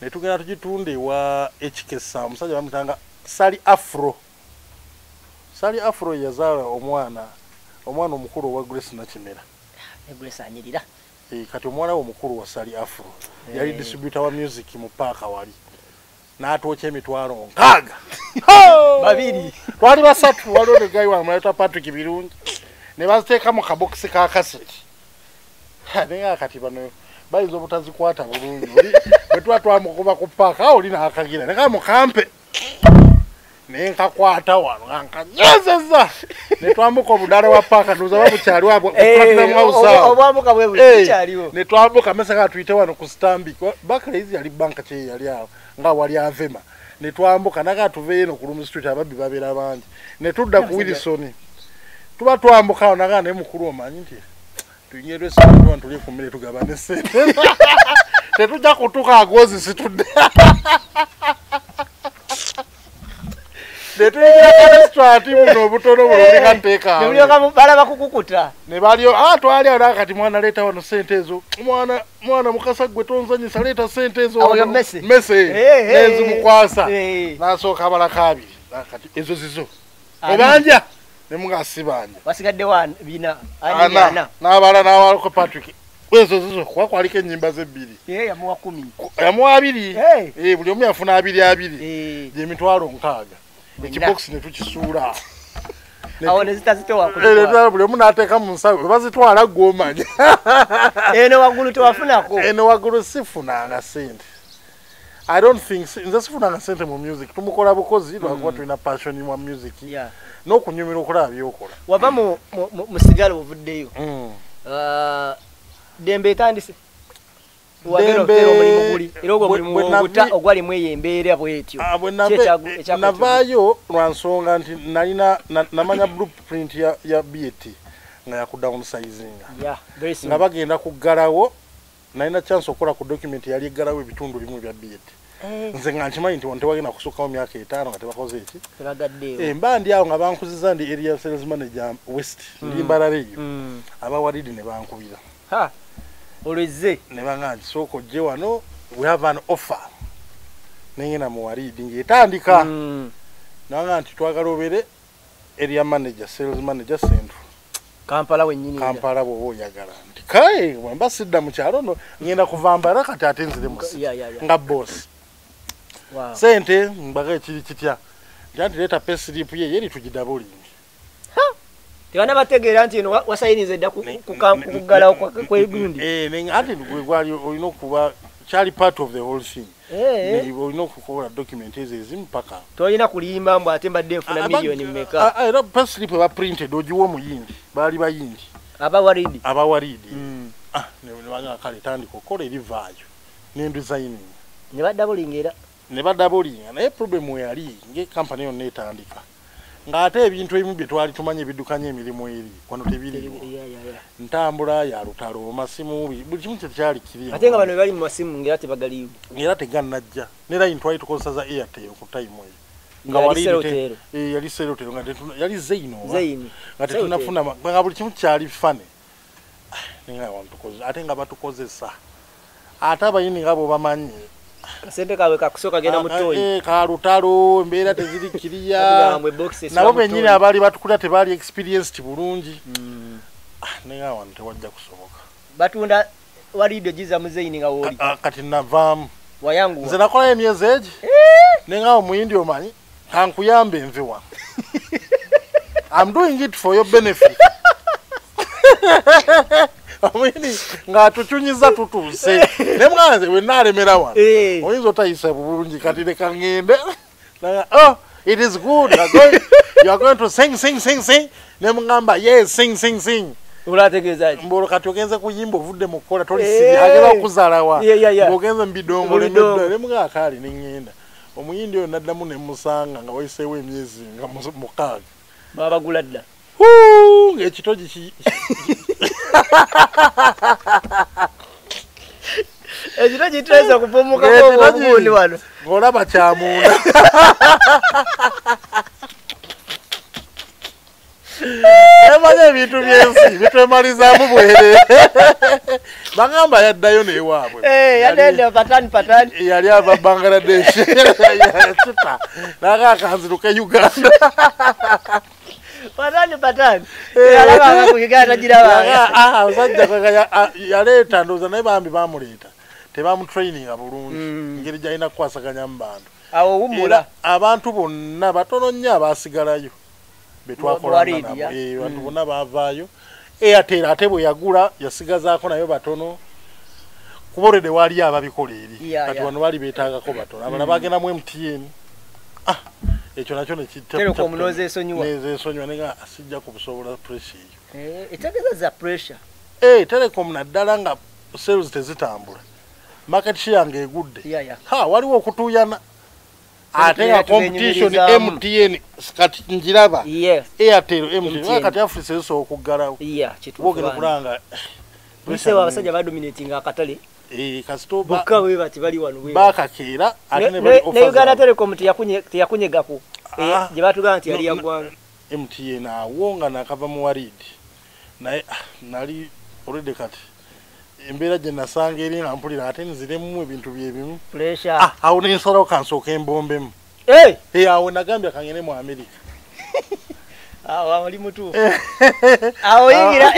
Ne tugenda tugitunda ewa ekikesa omusajja bamutanga sali afro. Sali afro yazaala omwana omwana omukulu owa grace nakimera. Egulesanyirira Eh, kati omwana we omukulu wa sali afro yali Eh. distributor wa music mu paaka wali n'atwokya emitwalo nkaaga. Babiri. Twali basatu waliwo ne gayi wamuleta patrick birungi. Ne baziteeka mu kabokisi ka kaseti Ha, naye nga kati bano bayinza obutazikwata bulungi. Oli bwe tuba twamukuba ku paaka awo oli naakagira neka mukampe naye nkakwata wano nga nkanyezeza ne twambuka obudala wa paaka bwe buli Eh, kikyaliwo. ne twambuka mese nga tuyite wano ku stambik bakalaizi yali banka kye yali awo nga wali avema. Ne twambuka naga tuveeyo eno ku lumu street ababbi babeera bangi. Ne tudda ku wilson. Tuba twambuka awo naga naye mukulu omanyi nti tuyingira esantuwa ntuli ku mmere tugabane sente tetujja kutuuka agoozi karestaurant buno obutono buno bulinga nteekaawe nemulyoka balaba kukukuta ne balio ah twali awo kati mwana leeta wano sente ezo. Mwana mwana mukasa gwe tonzanyisa leeta sente ezo Awo wano." yo Messi? Messi, Eh, eh, nezimukwasa eh. nasooka abalako abiri Ah, kati ezo zizo. Ebanja. Nemuga sibanja wasigadde wa bina ana n'abala n'awalako patrick. Ezo zizo kuba kwaliko ennyimba zebbiri. Yamuwa abiri. Eh. Eh, buli omu yafuna abiri abiri. Eh, gyemitwalo nkaaga. Ekibokisi netukisuula Ne- awo nezitazitowa Eh, netwala buli omu n'ateeka mu nsawo webazitwala gwomanya eno waggulu tewafunako? Eno waggulu sifunanga sente i don't think nze sifunanga sente mu music. Tumukola bukozi lwakuba tulina passion mu music. N'okunyumira okulaba byokola. Wava mu- sigala ovuddeyo. Mm. Ah, dembe etandise wagenda Dembe- okuteera omulimu guli era ogwo bwe- mulimu bwe oguta navi- ogwalimu eyo embeera bwetyo navaayo lwa nsonga nti nalina na- namanya blueprint ya, ya bet nga yakudownsizing Yeah, nga bagenda kuggalawo nalina chance okukola ku document yali eggalawo ebitundu bimu ebya bet Eh, nze nga nkimanyi nti tewagenda kusukkawo myaka etaano nga tebakoze eki. Eh, mba ndi awo nga bankuziza ndi area sales manager west ndi mbalala eyo. Mm. abawaridi ne bankubira olwezze ne baŋa nti sooka ojje wano we have an offer. Nengenda mu waridi ngaetandika Mm. naga nti twagala obeere area manager sales manager central. Kampala wennyini era. kampala bwoba oyagala. Nti kae wemba sidda mu kyalo no ngenda kuva mbala kati ate nzire musi. Yeah, yeah, yeah. nga boss. Wow. sente mbaga ekiri kitya? Nti anti leeta pesilipu ye yeri tugidabulingi tebana bategeera nti eno wa- wasayiniza edda kuggalawo kwegundi Eh, ate gwe gwali olina okuba kyali part of the whole thing. Eh, Ne- olina okukola document ezo ezimu paka. Tolina kulimba mbu ate mbadde nfuna miliyoni mmeka? era pesilipu eba printed ogiwa omuyindi baali bayindi abawaridi abawaridi Mm. Ah, kale tandika okukola erivaayo nendisigning ne badda bulinga era. Ne badabulinga naye problem weyali ngekampani yonna etandika ng'ate ebintu ebimu bye twali tumanyi ebiddukanya emirimu eri wano tebiriwo ntambula ya lutalo masimu buli kimu kyekyali kiri. Ate nga bano bali mu masimu ngaera tebagaliwo era tegannajja ne line twali tukozesa za airtel ku time eyo Nga yali eh, yali serotero nga yali zaini nga tetunafuna nga buli kimu kyali fane. Wantukoze ate nga batukozesa. Ate abayini nga bobamanyi kasente kaabwe kakusooka genda mu toyi ka lutalo embeera tezirikiriya Tugambwe box esiba nabo bennyini toyi. abaali batukula tebaali experienced bulungi. Mm. nenga wano tewajja kusoboka. Batunda walidio giza mu zaini nga wooli Ah, kati navaamu. Nze wayanguwa nakolayo emyezi egi? Nenga omuyindi omanyi? Kankuyambe enve wano. I'm doing it for your benefit omuyindi ng'atucunyiza tutuuse ne mwana nze wenaalemera wano. Eh. oyinza otayisa bulungi kati leka Naga, oh it is good. You are going, to sing sing sing sing. Ne mugamba yes sing sing sing. Olategeeza ki mbolo kati ogenze kuyimba ovudde mu kukola toli Eh. agenda okuzaalawa ng'ogenze mu bidongo Mu bidongo. lemedda ne mugaa kaali ne ŋŋenda omuyindi oyo naddamu ne musanga nga wayiseewo emyezi nga mu- mukaaga babagula dda. Ng'ekitogi ki ekiro kitweza kupumukako ng'ekitogi obugundi wano ng'olaba kyamunda emanya ebintu byensi bitwemalizaamu bwere bagamba yaddayo Eh, patani yali ava bangladesh yakipa nakakanziruka uganda patani patani Eh. alabanga ku uganda girabanga Ah, omusajja ah, yaleeta ndowooza naye bambi bamuleeta tebamutraininga bulungi engeri gyalina kukwasaganya mu bantu awo wummula era abantu bonna batono nnyo abasigalayo betwakolanga Bwaridi, nabo ya. Eh, bantu bonna bavaayo airtel ate bwe yagula yasigazaako nayo batono kuba olwedde waaliyo ababikola eri kati wano bali beetagako batono abala bagendamu mtn Ah, ekyo nakyo Telecom n'ozeesonyiwa. nezesonyiwa nenga sijja kubusobola pressure eyo etegeeza za pressure Eh, telecom naddala nga sales tezitambula market share yange egudde Yeah, yeah. ha waliwo okutuuyana ate Tubeera nga competition tubenyumirizaamu. mtn kati njiraba yeah airtel mtn MTN. kati africa ezisobola okuggalawo yeah bogenda kituufu okulanga musewa abasajja badominatinga akatale kasito bokka bwe bati bali wano bakakeera Ne- uganda telecom teyakunye- teyakunyegako. Eh, Ah. gye batugamba nti yali No, yaggwanga mtn awo nga nakava mu walidi naye ah, nali olwedde kati embeera gye nasanga eri nga mpulira ate nziremu ebintu byebimu Ah, awo nensalawo kansooka embombemu Eh, Eh, awo nagambye kangene mu amerika awo oli mutuufu. Awo yingira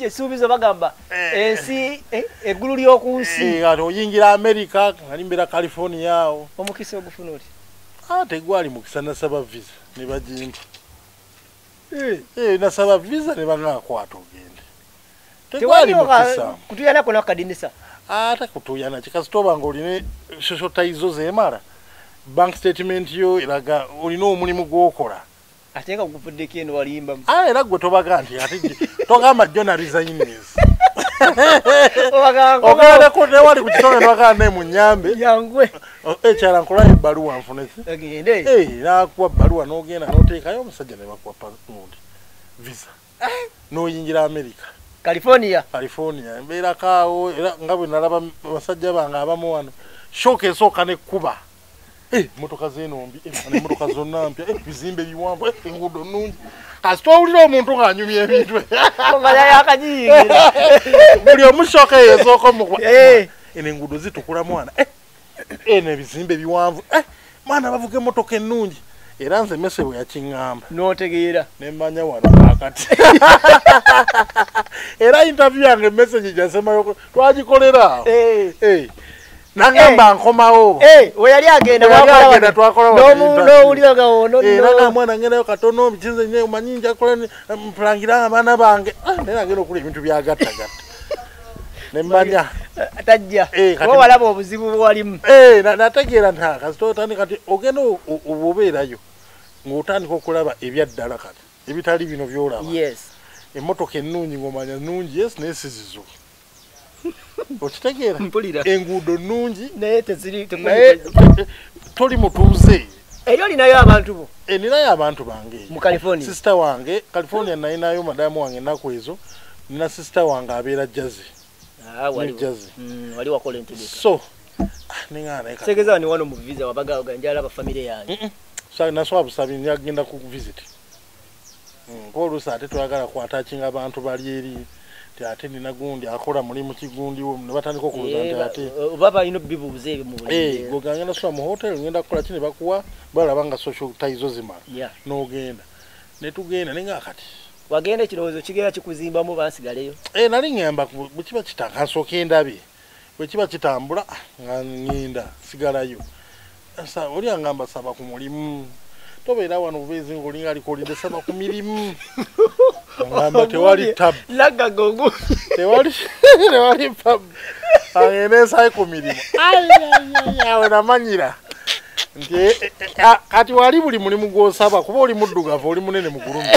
esuubizo bagamba Eh. ensi eh, eggulu ly'oku nsi. Eh, oyingira amerika nali mbeera california awo. Omukisa ogufuna oti tegwali mukisa nasaba visa ne bagimpa Eh, nasaba visa ne banaakwata ogende. Tegwali mukisa. kutuyana kona kadinisa? Ate kutuyana kikasita oba nga olina shoshotayizo zemala bank statement yo eraga olina omulimu gwokola ate nga guvuddeko eno walimbamu ah, era gwe tobaga nti ate togamba jona resignes ogendeko newali ku kitonde newagamba ne munyambe yangwe ekyala nkolayo ebbaluwa nfuneki agende. Eh, nakuwa baluwa n'ogenda n'oteekayo omusajja ne bakuwa passport. Visa. N'oyingira america. California. California. Mbeerako awo era nga bwe nalaba basajja bange abamu wano. Shooka esooka nekkuba Eh, motoka zenombi emotoka zonna mpya eh, bizimbe biwanvu eh, enguudo nungi kasita owulira omuntu ng'anyumya ebintu. Buli esooka omukwa Eh. eno enguudo zitukula mwana Eh, eno ebizimbe biwanvu Eh, mwana bavuga emotoka ennungi. Era nze mese bwe yakiŋŋamba. Notegeera. Nemmanya wano akati era interview yange message gyasemayo twagikolera awo. Eh, nagamba nkomawo we yali agenda n'owuliraga ono Eh, ngendayo katono bikinze nye omanyi njakola mpulangira abaana bange. Ah, naye nagenda okula ebintu byagattagatta nemmanya tajja. Eh, walaba obuzibu bwalimu Eh, na- nategeera nti ah, kasita otandika ti ogenda o- o- oba obeerayo ng'otandika okulaba ebyaddala kati ebitali bino byolaba. Yes. Emmotoka ennungi ng'omanya nnungi yes naye sizizo okitegeera. Mpulira. Enguudo nnungi. Naye teziri naye temuli- toli mutuuze. Eri olinayo abantu bo? Eh, ninayo abantu bange. Mu california? Sisita wange california nalinayo madamu wange ennaku ezo. Nina sisita wange abeera jazi Ah, wali- Jersey. Mm, wali wakola entegeka so ah, segeza wani wano mu visa wabagaga njala bafamire yange. Sa- naswa busabi nyagenda ku visit. Mm, kuba oluusi ate twagala kwatakinga abantu bali eri ti ate nina gundi akola mulimu kigundiwo ne batandika okubuuza nti ate. oba balina bibuuza ebyo mu Eh, gwe gangenda sula mu hotel ngenda kukola kini bakuwa? Balaba nga social tayizo zimala n'ogenda. Netugenda nenga kati. Wagenda ekirowoozo kigera kikuzimbamu bansigaleyo? Eh, nali ngamba bwe kiba kitaka nsooka endabye. Bwe kiba kitambula nga ngenda sigalayo. Oli angamba saba ku mulimu tobeera wano bubeezi ngaolinga alikolinde saba ku mirimu. Ngamba tewali tab. naggaga ogu tewali tewali pab angende ensayi ku mirimu. Awe namanyira. Nti eh, eh, ah, kati wali buli mulimu gwosaba kuba oli muddugavu oli munene mugulumi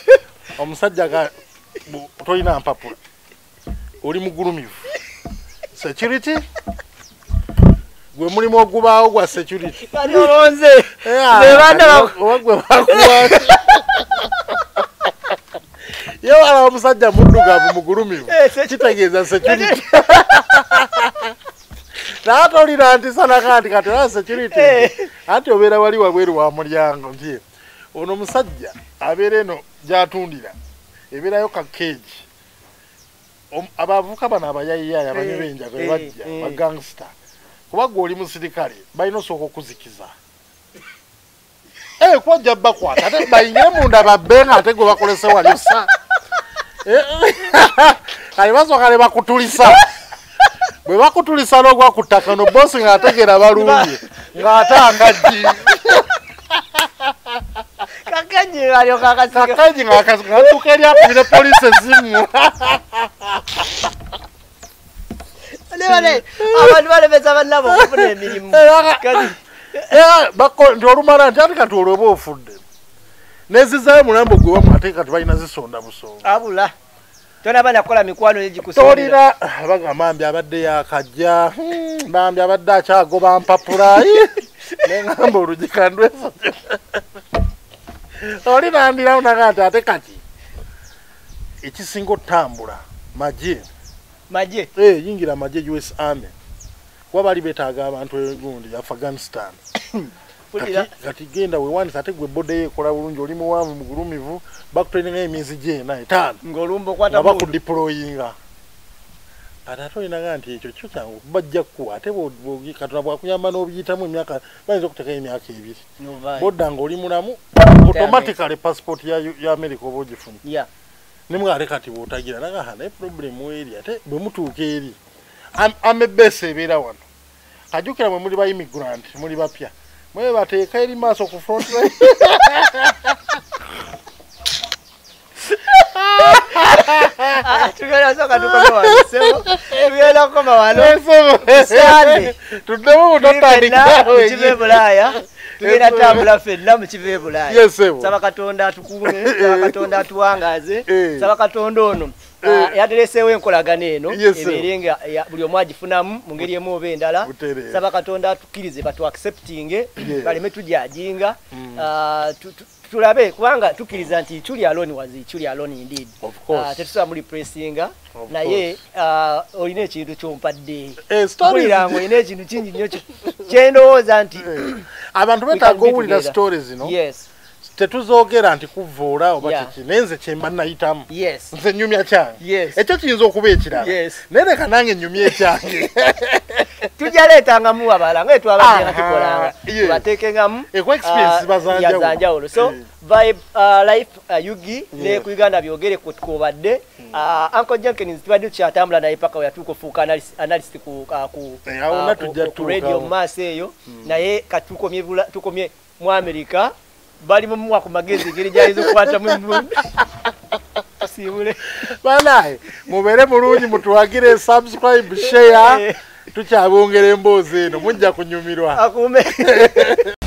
omusajja tolina mpapula. Oli mugulumivu. Security gwe mulimu ogubaawo gwa security. Kali olonze Eh, Be baana ah, ba- oba gwe bakuwaki ye wala omusajja muddugavu mugulumivu. Eh, kitegeeza security. Naye tolina nti sanaka nti kati ola security. Eh. anti obeera wali wabweru wa mulyango nti ono musajja abeera eno gyatundira ebeerayo ka keegi Om- abavuka bano abayayiyaayo abanyebenja gwe eh, bajja eh. bagangsta kuba gwe oli musirikale balina osooka okuzikiza. Eh, kwajja bakwata ate bayingire munda babbe nga ate gwe bakolese walisa kale basooka ne bakutulisa. Bwe bakutulisa n'ogwa ku ttaka no bosi ng'ategeera balumbye ng'ate angajji kakaji ng'atuuka eri akubire polisi esimu nebale abantu balemesa bannabo okufuna emirimu nti olumala nti ate kati olwoba ofudde nezizayo mulambo gwe wamu ate kati balina zisonda busonga abula tonaba nakola mikwano negikusonera tolina bagamba mbi abadde yakajja bambi abadde akyagoba mpapula neŋamba olugikandweso oli nandirawo naga nti ate kati ekisinga otambula magye maje Eh, yingira magye us army. Kuba bali betaaga abantu egundi afghanistan. Kati- genda wewandisa ate gwe boda ye ekola bulungi oli muwanvu mugulumivu bakutraininga emyezi gyena etaano. Ng'olumba okwata nga mundu bakudiployinga. Ate ate olinaga nti ekyo kyo kyangu bajja kuwa ate bwo- katonda bwakuyamba n'obiyitamu emyaka bayinza okutekayo emyaka ebiri. Bodda ngaoli mulamu automatically passport ya, ya america oba ogifunye ya nemwate kati bwotagira naga naye problemu eri ate bwe mutuuka eri. Am- amebesa ebeera wano. Kajukira mwe muli ba immigrant muli bapya. Mwe bateeka eri maaso ku front line. Tugenda soka tukome wano. Sebo tugenda kukoma wano. Sande. tuddemu fenna bunotandikawe mukiva e bulaaya tugenda tambula fenna mukiva e bulaaya Yes, ebo. saba katonda atukuume saba katonda atuwangaze Eh. saba katonda ono. Ah, yatereseewo enkolagano eno ebeere nga buli omu agifunamu mu ngeri emu oba endala. Saba katonda atukkirize batu acceptinge baleme tujajinga Ah, tu- tu- tulabe kubanga tukkiriza nti chuli aloni wazi chuli aloni indeed. Of course. Ah, tetusobola muli pressinga naye ah, olina ekintu kyompadde. Eh, stories- mpulira ngu olina ekintu kingi nnyo kye- kyendowooza nti abantu We betaaga owulira stories zino yes tetuzoogera nti kuvoola oba kiki? Naye nze kyemba nayitamu. Yes. Nze nyumya kyange. Ekyo kiyinza okuba ekirala. Naye leka nange nyumya ekyange. Tujja leetangamu abala nga etwabadde nga Aha, tukolanga. tubateekengamu Eku experience ah, ziba za njawulo. ya za njawulo so ah, life ah, yugi ne ku uganda byogere ku twobadde Ah, uncle jenkins tubadde tukyatambula naye paka weyatuuka ofuuka analyst- ku Eh, radio maaso eyo. Naye katukomye mu amerika bali mumuwa ku magezi engeri gyayinza okukwatamu embumbi tusiibule banaye mubeere mulungi mutuwagire subscribe share tukyabongera emboozi eno mujja kunyumirwa. Akuume